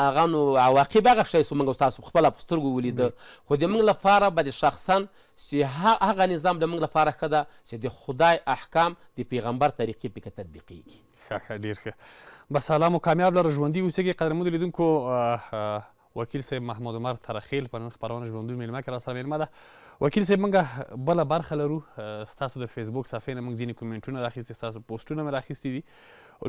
هغه نو عواقب هغه شی سو موږ تاسو خپل په سترګو ولیده خو د موږ لپاره به د شخصا سی هغه نظام د موږ لپاره ښه ده سی د خدای احکام د پیغمبر طریقی پکې تطبیقیږي. ښه ښه ډیر ښه بس الله مو کامیاب لره ژوندي اوسیږئ قدرمنو لیدونکو وکیل صاحب محمد عمر ترخیل په نن خپرونه ژوندون میلمه کې راسره میلمه ده وکیل صاحب موږ بله برخه لرو ستاسو د فیسبوک صفحې نه موږ ځینې کومنټونه راخیستي ستاسو پوسټونه مې راخیستي دي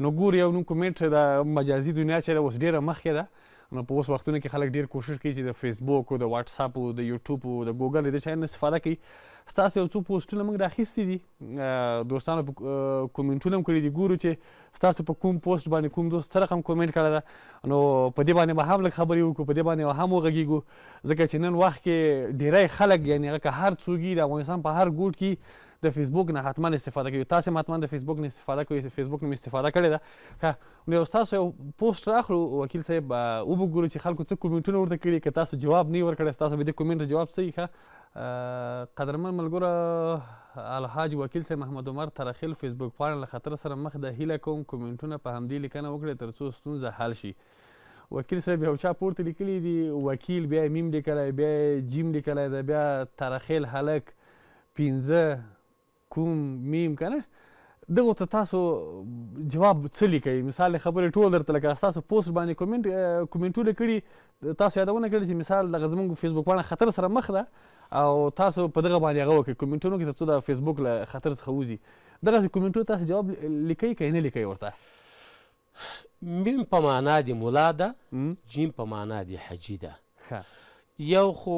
نو ګوري یو نوم کومنټ د مجازي دنیا چې ده اوس ډېره مخکې ده نو په اوس وختونو کې خلک ډیر کوشش کوي چې د فیسبوک او د واتس اپ او د یوټیوب او د ګوګل د چینل استفاده کوي ستاسو یو څو پوسټونه موږ راخیستي دي دوستانو کومنټونه هم کړي دي ګورو چې ستاسو په کوم پوسټ باندې کوم دوست سره کوم کومنټ کړی ده نو په دې باندې به هم لږ خبرې وکړو په دې باندې هم وغږیږو ځکه چې نن وخت کې ډیری خلک یعنی هغه که هر څوک د افغانستان په هر ګوټ کې د فیسبوک نه حتما استفاده کوي تاسو هم حتما د فیسبوک نه استفاده کوئ فیسبوک نه استفاده کړې ده نو یو ستاسو یو پوسټ راخلو وکیل صاحب وبګورو چې خلکو څه کومنټونه ورته کړي که تاسو جواب نه ورکړی تاسو به دې کومنټ ته جواب څه ښه قدرمن ملګرو الحاج وکیل صاحب محمد عمر ترخیل فیسبوک پاڼه له خطر سره مخ ده هیله کوم کومنټونه په همدې لیکنه وکړئ ترڅو ستونزه حل شي وکیل صاحب یو چا پورته لیکلی دی وکیل بیا میم لیکلی بیا جیم لیکلی ده بیا ترخیل هلک پنځه کوم میم کنه دغه ته تاسو جواب څه لیکئ مثال د خبرې ټول درته لکه تاسو پوسټ باندې کومنټ کومنټونه کړي تاسو یادونه کړې چې مثال دغه زمونږ فیسبوک باندې خطر سره مخ ده او تاسو په دغه باندې هغه وکړئ کومنټونو کې تاسو د فیسبوک له خطر څخه وځي دغه کومنټو تاسو جواب لیکئ که نه لیکئ ورته میم په معنا دی مولا ده جیم په معنا دی حجی ده یو خو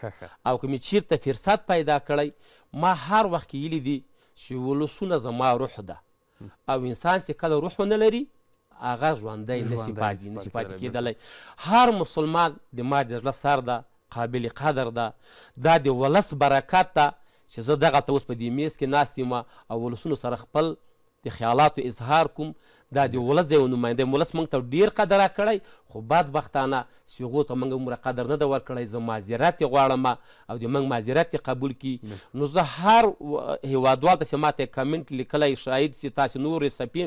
ښه ښه. او که مې چیرته فرصت پیدا کړی ما هر وخت ویلي دي چې ولسونه زما روح ده او انسان چې کله روح ونه لري هغه ژوندی نشي پاتې نشي پاتې کېدلی هر مسلمان د ما د زړه سر ده قابل قدر ده دا د ولس برکت ده چې زه دغلته اوس په دې میز کې ناست یم او ولسونو سره خپل د خیالاتو اظهار کوم دا د ولس دی او نماینده یم ولس موږ ته ډیر قدر راکړی خو بدبختانه صیغو ته موږ عمره قدر نه ده ورکړی زه معذرت یې غواړم او د موږ معذرت یې قبول کی نو زه هر هیوادوال ته چې ماته کمنټ لیکلی شاید چې تاسو نور سپی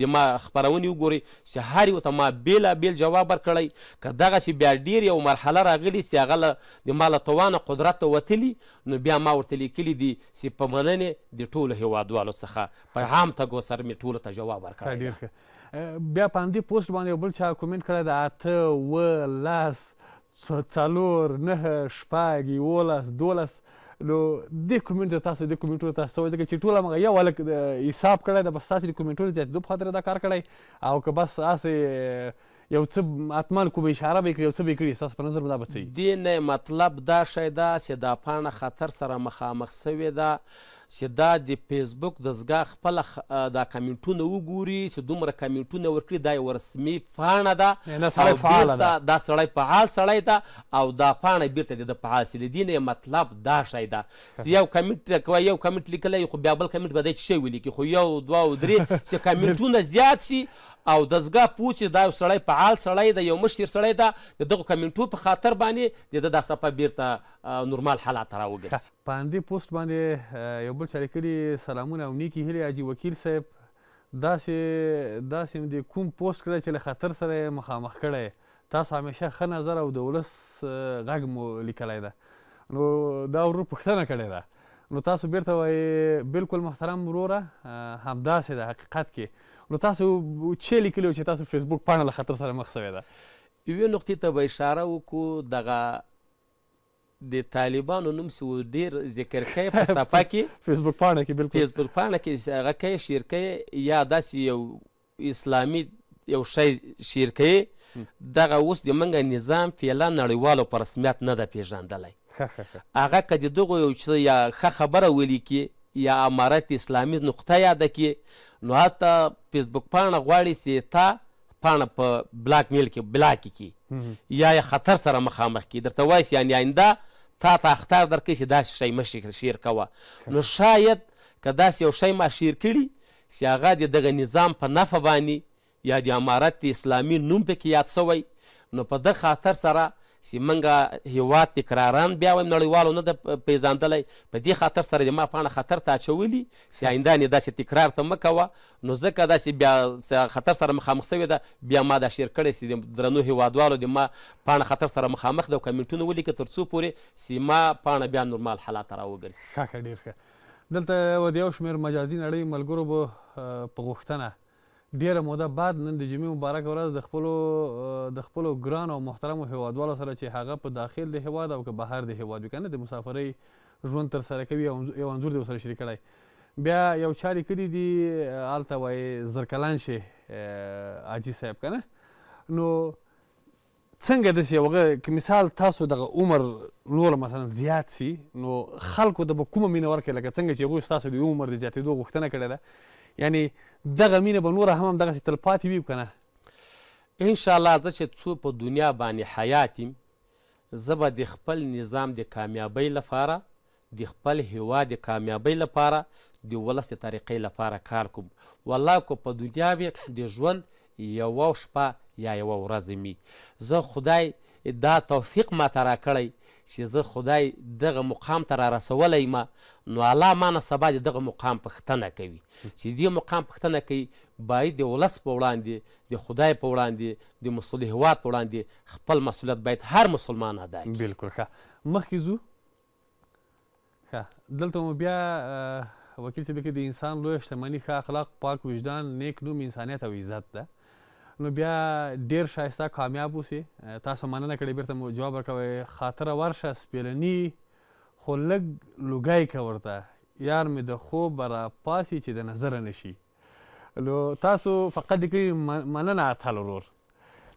د ما خبرونې وګورئ چې هر یو ته ما بیلا بیل جواب ورکړی که دغه چې بیا ډیر یو مرحله راغلی چې هغه د ما له توانه قدرت ته وتلی نو بیا ما ورته لیکلي دي چې په مننې د ټولو هېوادوالو څخه په عام تګو سره مې ټولو ته جواب ورکړی ده. بیا په همدې پوسټ باندې یو بل چا کومنټ کړی ده اته، اوه، لس، څلور، نهه، شپږ، یوولس، دولس نو دې کومنټ ته تاسو دې کومنټونو ته څه وایي ځکه چې ټول همغه یو هلک حساب کړی ده بس تاسو د کومنټونو زیاتېدو په خاطر دا کار کړی او که بس هسې یو څه اتمان کومه اشاره به یې کړې یو څه به یې کړي ستاسو په نظر دا به څه وي؟ دې نه مطلب دا شی ده چې دا پاڼه خطر سره مخامخ شوې ده چې دا د فیسبوک دستګاه خپله دا کمنټونه وګوري چې دومره کمنټونه ورکړي دا یو رسمي پاڼه ده او بیرته دا سړی فعال سړی ده او دا پاڼه بیرته د ده فعال سي له دې نه مطلب دا شی ده چې یو کمنټ کوه یو کمنټ لیکلی خو بیا بل کمنټ به دی چې شی ولیکي خو یو دوه او درې چې کمنټونه زیات شي او دزګاه پوه چی دا یو سړی فعال سړی ده یو مشیر سړی ده ددغو کمینټو په خاطر باندی د ده دا سپه بیرته نورمال حالات ته راوګرځی. په همدې پوسټ باندې یو بل چا لیکلي، سلامونه او نیکې هیلې حاجي وکیل صاحب، داسې داسې مو دې کوم پوسټ کړی چې له خطر سره یې مخامخ کړی یې. تاسو همیشه ښه نظر او د ولس غږ مو لیکلی ده نو دا ورور پوښتنه کړې ده نو تاسو بیرته وایي بالکل محترم وروره همداسې ده حقیقت کې نو تاسو چې لیکلی چې تاسو فیسبوک پاڼه له خطر سره مخ شوې ده یوې نقطې ته به اشاره وکړو دغه د طالبانو نوم سو ډیر ذکر کوي په صفه کې فیسبوک پاڼه کې بالکل فیسبوک پاڼه کې هغه کوي شیر کوي یا داسې یو اسلامي یو شی شیر کوي دغه اوس د منګه نظام فعلا نړیوالو په رسمیت نه ده پیژندلی هغه که د دغو یو څه یا ښه خبره ولیکي یا امارت اسلامي نقطه یاده کړي نو حتی فیسبوک پاڼه غواړي چې تا پاڼه په بلاک میل کې بلاک کړي یا یې خطر سره مخامخ کړي درته وایي چې یعنې آینده تا ته اختار درکوي چې داسې شی مه شیر کوه نو شاید که داسې یو شی ما شیر کړي سي هغه د دغه نظام په نفع باندي يا د امارت د اسلامي نوم پکي ياد سوی نو په ده خاطر سره سي موږ هيواد تکرارا بيا وايم نړيوالو نه ده پيزاندلی په دي خاطر سره د ما پاڼه خطر ته اچولي سي آينده ني داسي تکرار ته مه کوه نو ځکه داسي بيا خطر سره مخامخ سوي ده بيا ما دا شير کړی سي د درنو هيوادوالو د ما پاڼه خطر سره مخامخ ده او کمنټونه وليکه تر څو پوري سي ما پاڼه بيا نورمال حالات ته راوګرځي. ښه ښه ډېر ښه. دلته و د یو شمېر مجازي نړۍ ملګرو به په غوښتنه ډېره موده بعد نن د جمعې مبارکه ورځ د خپلو د خپلو ګرانو او محترمو هېوادوالو سره چې هغه په داخل د هېواد او که بهر د هېواد وي که نه د مسافرۍ ژوند تر سره کوي او یو انځور دې ورسره شریک کړی بیا یو چا لیکلي دي هلته وایي زرکلن شي حاجي صاحب که نه نو څنګه داسې یو غه که مثال تاسو دغه عمر نور مثلا زیات سي نو خلکو ته به کومه مینه ورکړئ لکه څنګه چې هغوی ستاسو د عمر د زیاتېدو غوښتنه کړې ده یعنی دغه مینه به نوره هم همدغسې تلپاتې وي که نه انشاالله زه چې څو په دنیا باندې حیات یم زه به د خپل نظام د کامیابۍ لپاره د خپل هیواد د کامیابی لپاره د ولس د ترقی لپاره کار کوم والله که په دنیا وی د ژوند یوه شپه یا یوه ورځ می زه خدای دا توفیق ماته راکړی چی زه خدای دغه مقام ته رارسولی ما نو الله مانه سبا د دغه مقام پښتنه کوی چی دی مقام پښتنه کوی باید د ولس په وړاندی د خدای په وړاندی د مسول هیواد په وړاندی خپل مسولیت باید هر مسلمان ادا کی. بلکل ښه مخکی ځو. ښه دلته مو بیا وکیل صاحب کې د انسان لوی شتمني ښه اخلاق پاک وجدان نیک نوم انسانیت او عزت ده نو بیا ډیر شایسته کامیاب اوسې تاسو مننه کړې بیرته مو جواب ورکوي خاطر ورشه سپیرنی خو لږ لوګی که ورته یار مې د خوب را پاسي چې د نظر نشي نو تاسو فقط لیکلی مننه اتل ورور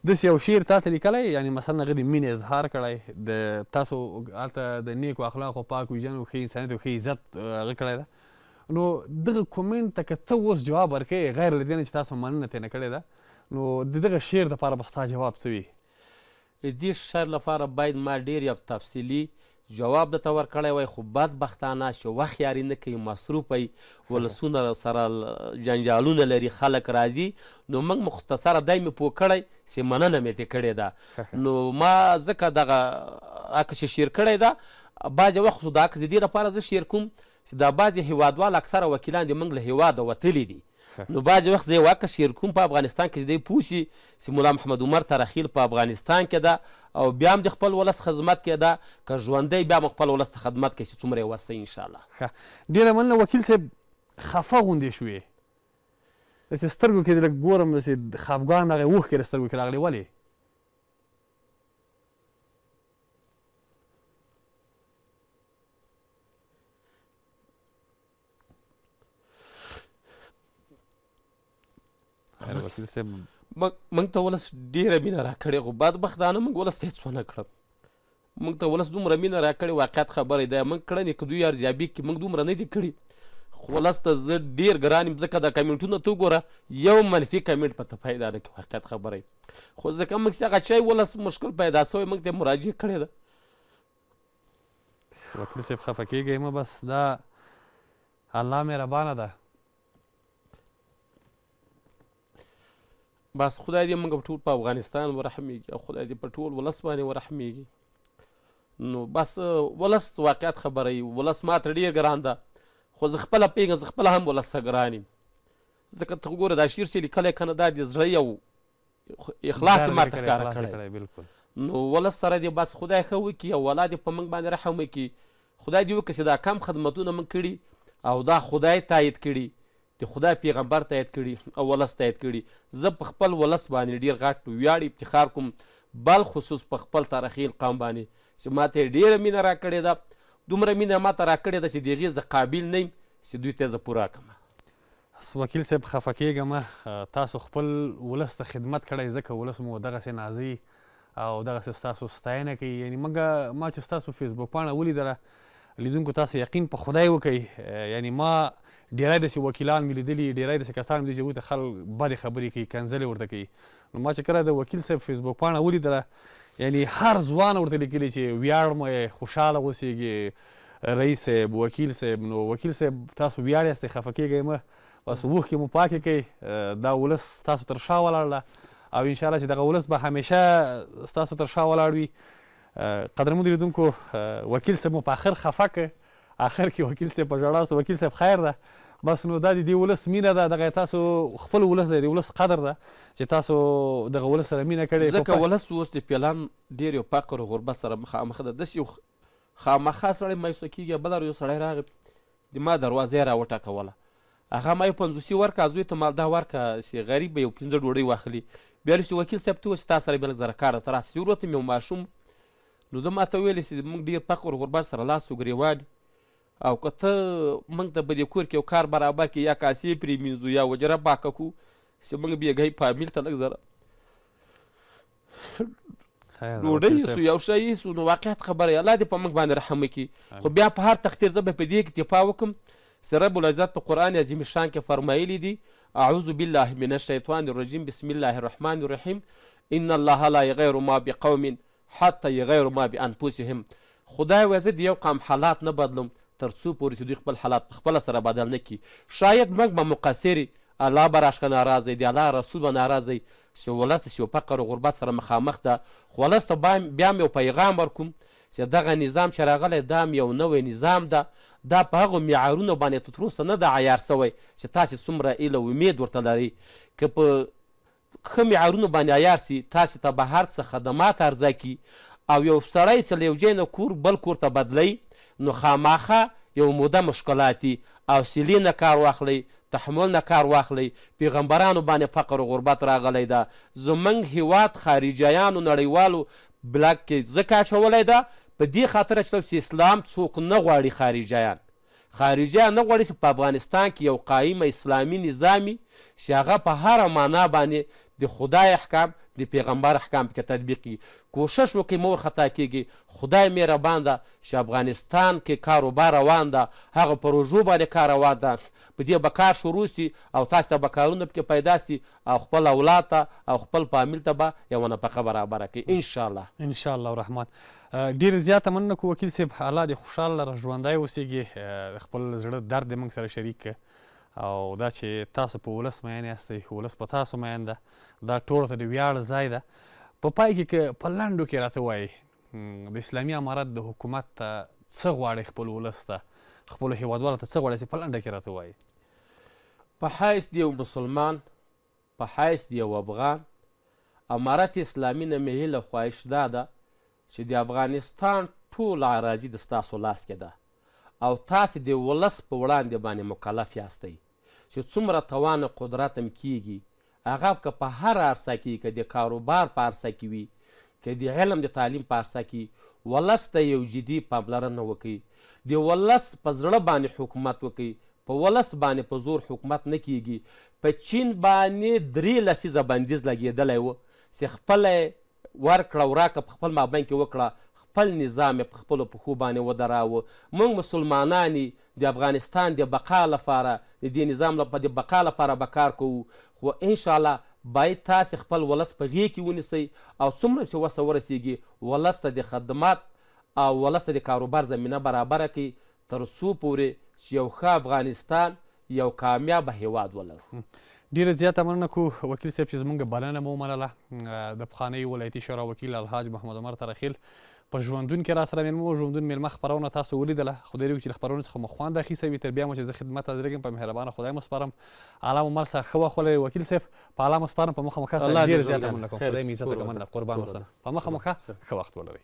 داسې یو شعر تا ته لیکلی یعنی مثلا هغه د مینې اظهار کړی د تاسو هلته د نیکو اخلاقو پاک وجدان او ښه انسانیت او ښه عزت هغه کړی ده نو دغه کومنټ ته که ته اوس جواب ورکړې غیر له دې نه چې تاسو مننه ترې نه کړې ده نو د دغه شعر دپاره به ستا جواب څه وي دي شر لپاره بايد ما ډير يو تفصيلي جواب درته ورکړی وای خو بد بختانه چې وخت ياري نه کوي مصروف وي ولسونه سره جنجالونه لري خلک راځي نو موږ مختصره دای مې پوه کړی چې مننه مې ترې کړې ده نو ما ځکه دغه عکس شیر کړی ده بعضې وخت دا عکس د دې لپاره زه شیر کوم چې دا بعضې هېوادوال اکثره وکیلان دې مونږ له هېواده وتلي دي نو بعضې وخت زه یې واقع شیر کوم په افغانستان کې چې دی پوه شي چې ملا محمد عمر ترخیل په افغانستان کې ده او بیا هم د خپل ولس خدمت کې ده که ژوندی بیا هم خپل ولس ته خدمت کوي چې څومره یې وس دی انشاءالله. ښه ډېره مننه وکیل صاحب خفه غوندې شوې داسې سترګو کې دې لږ ګورم داسې خفګان راغی اوښکې د سترګو کې راغلې ولې هر وکیل صاحب موږ ته ولس ډیره مینه راکړې خو بدبختانه موږ ولس ته هېڅ ونه کړه موږ ته ولس دومره مینه راکړې واقعیت خبره ده موږ کړنې که دوی ارزیابي کړي موږ دومره نه دي کړي خو ولس ته زه ډیر ګران یم ځکه دا کمنټونه ته وګوره یو منفي کمنټ په ته پیدا نه کړي واقعیت خبره خو ځکه موږ چې هغه چای ولس مشکل پیدا سوی موږ ته مراجعه کړې ده وکیل صاحب خفه کیږئ مه بس دا الله مهربانه ده بس خدای دې موږ ټول په افغانستان ورحمېږي او خدای دې په ټول ولس باندې ورحمېږي نو بس ولس واقعیت خبره یي ولس ما ته ډېر ګران ده خو زه خپله پېږم زه خپله هم ولس ته ګران یم ځکه ته ګوره دا شعر چې لیکلی که نه دا د زړه یو اخلاص ما ته ښکاره کړی بالکل نو ولس سره دې بس خدای ښه وکړي او ولا دې په موږ باندې رحم وکړي خدای دې وکړي چې دا کم خدمتونه موږ کړي او دا خدای تایید کړي د خدای پیغمبر تایید کړي او ولس تایید کړي زه په خپل ولس باندې ډیر غټ ویاړ افتخار کوم بل خصوص په خپل تاریخي قام باندې چې ما ته ډیره مینه راکړې ده دومره مینه ما ته راکړې ده چې د هغې زه قابل نه یم چې دوی ته زه پوره کړم وکیل صاحب خفه کیږه مه تاسو خپل ولس ته خدمت کړی ځکه ولس مو دغسې نازي او دغسې ستاسو ستاینه کوي یعنی موږ ما چې ستاسو فیسبوک پاڼه ولیدله لیدونکو تاسو یقین په خدای وکړئ یعنی ما ډیری داسې وکیلان مې لیدلي ډیری داسې کسان مې دي چې هغوی ته خلک بدې خبرې کوي کنځلې ورته کوي نو ما چې کله د وکیل صاحب فیسبوک پاڼه ولیدله یعنی هر ځوان ورته لیکلي چې ویاړ مو خوشحاله اوسېږي رئیس صاحب وکیل صاحب نو وکیل صاحب تاسو ویاړ یاست خفه کیږئ مه بس اوښکې مو پاکې کړئ دا ولس ستاسو تر شا ولاړ ده او ان شاء الله چې دغه ولس به همیشه ستاسو تر شا ولاړ وي قدرمن لیدونکو وکیل صاحب مو په اخر خفه کړ اخر کې وکیل صاحب په ژړا سو وکیل صاحب خیر ده بس نو دا د ولس مینه ده دغه تاسو خپل ولس دی د ولس قدر ده چې تاسو دغه ولس سره مینه کړې ځکه ولس اوس د پلان ډېر یو فقر او غربت سره مخامخ ده داسې یو خامخا سړی مایوسه کېږي. بله ورځ یو سړی راغی، د ما دروازه یې راوټکوله. هغه ما یو پنځوسي ورکړه، زوی ته مالدا ورکړه چې غریب یو پنځه ډوډۍ واخلي. بیا لسي وکیل صاحب ته وویل چې تا سره مې لږ زره کار درته راس چې وروته مې یو ماشوم نو ده ماته ویل چې موږ ډېر فقر غربت سره لاس و ګریوان او که ته موږ ته په دې کور کې یو کار برابر کړي یا کاسې پرې مینځو یا وجره پاکه کړو چې موږ بېګۍ فامیل ته لږ زره ډوډۍ سو یو شی سو نو واقعیت خبره الله دې په موږ باندې رحم وکړي خو بیا په هر تقدیر زه به په دې اکتفا وکم چې رب العزت په قرآن عظیم شان کې فرمایلی دي اعوذ بالله من الشیطان الرجیم بسم الله الرحمن الرحیم ان الله لا یغیر ما بقوم حتی یغیر ما بانفسهم خدای وایي زه د یو قام حالات نه بدلوم تر څو پورې چې دوی خپل حالات په خپله سره بدل نه کړي شاید موږ به مقصر الله به راشکه ناراضه دی الله رسول به ناراضه سي ولس د سي فقر او غربت سره مخامخ ده خو ولس ته بايم بيام يو پيغام ورکوم سي دغه نظام چي راغلی دام يو نوی نظام ده دا په هغو معيارونو باندي تتروسه نه ده عيار سوی چي تاسي څومره ايله او اميد ورته لری که په ښه معيارونو باندي عيار سي تاسي ته به هر څه خدمات ارزه کي او يو سړی سي له يو جای نه کور بل کور ته بدلوي نو خاماخا یو موده مشکلاتی او سیلی نه کار واخلی تحمل نه کار واخلی پیغمبرانو باندی فقر غربت راغلی ده زمونږ هیواد خارجیانو نړیوالو بلاک کی ځکه اچولی ده په دی خاطر چه تاسو اسلام څوک نه غواړی خارجیان خارجیان نه غواړی چه په افغانستان کی یو قایمه اسلامی نظامی چه هغه په هره معنا باندی د خدای احکام د پیغمبر احکام پکې تطبیق کړي کوشش وکړي مه ورخطا کیږي خدای مهربان ده چې افغانستان کې کار و بار روان ده هغه پروژو باندې کار روان ده په دې به کار شروع شي او تاسو ته به کارونه پکې پیدا شي او خپل اولاد ته او خپل فامیل ته به یوه نفقه برابره کړي ان شاء الله ان شاء الله الرحمن ډیر زیاته مننه کو وکیل صاحب الله دې خوشحال لره ژوندی اوسېږي خپل زړه درد دې موږ سره شریک کړه او دا چې تاسو په ولس مین یاستئ، ولس په تاسو مین ده، دا ټولو ته د ویاړ ځای ده. په پای کې که په لنډو کې راته ووایئ، د اسلامي امارت د حکومت ته څه غواړئ، خپل ولس ته، خپلو هېوادوالو ته څه غواړئ چې په لنډه کې راته ووایئ؟ په حیث د یو مسلمان په حیث د یو افغان، امارت اسلامي نه مې هیله خواهش دا ده چې د افغانستان ټوله اراضي د ستاسو لاس کې ده او تاسې د ولس په وړاندې باندې مکلف یاستئ چې څومره توان او قدرت هم کیږي هغه که په هره عرصه کې وي که د کاروبار په عرصه کې وي که د علم د تعلیم په عرصه کی ولس ته یو جدی پاملرنه وکی د ولس په زړه باندی حکومت وکی په ولس باندی په زور حکومت نه کیږی په چین باندی دری لسیزه بندیز لګیدلی وو چه خپله یې ورکړه او راکړه په خپل مابین کی وکړه خپل نظام یې په خپلو پښو باندی ودراوه مونږ مسلمانان د افغانستان د بقا لپاره د دی نظام د بقا لپاره به کار کوو خو ان شاء الله بايد تاسې خپل ولس په غېږ کې ونيسئ او څومره چې وسه ورسېږي ولس ته د خدمت او ولس ته د کاروبار زمينه برابره کړئ تر څو پورې چې يو ښه افغانستان يو کاميابه هېواد ولرو. ډېره زياته مننه کوو وکيل صاحب چې زمونږ بلنه مو ومنله. د پخواني ولايتي شورا وکيل الحاج محمد عمر ترخيل په ژوندون کې راسره مېلمه وو ژوندون مېلمه خپرونه تاسو ولیدله خدای دې وکړي چې له خپرونې څخه مو خوند اخیستی وي تر بیا مو چې زه خدمت ته درېږم په مهربانه خدای مو سپارم الله مو مل سره ښه وخت ولري وکیل صاحب په الله مو سپارم په مخه مو ښه صاحب الله دې ډېره زیاته ژوندی مننه کوم خیر خدای مې عزت سپور درکړه وطن مننه قربان سپور اوسه وطن په مخه مو ښه سپور ښه وخت ولرئ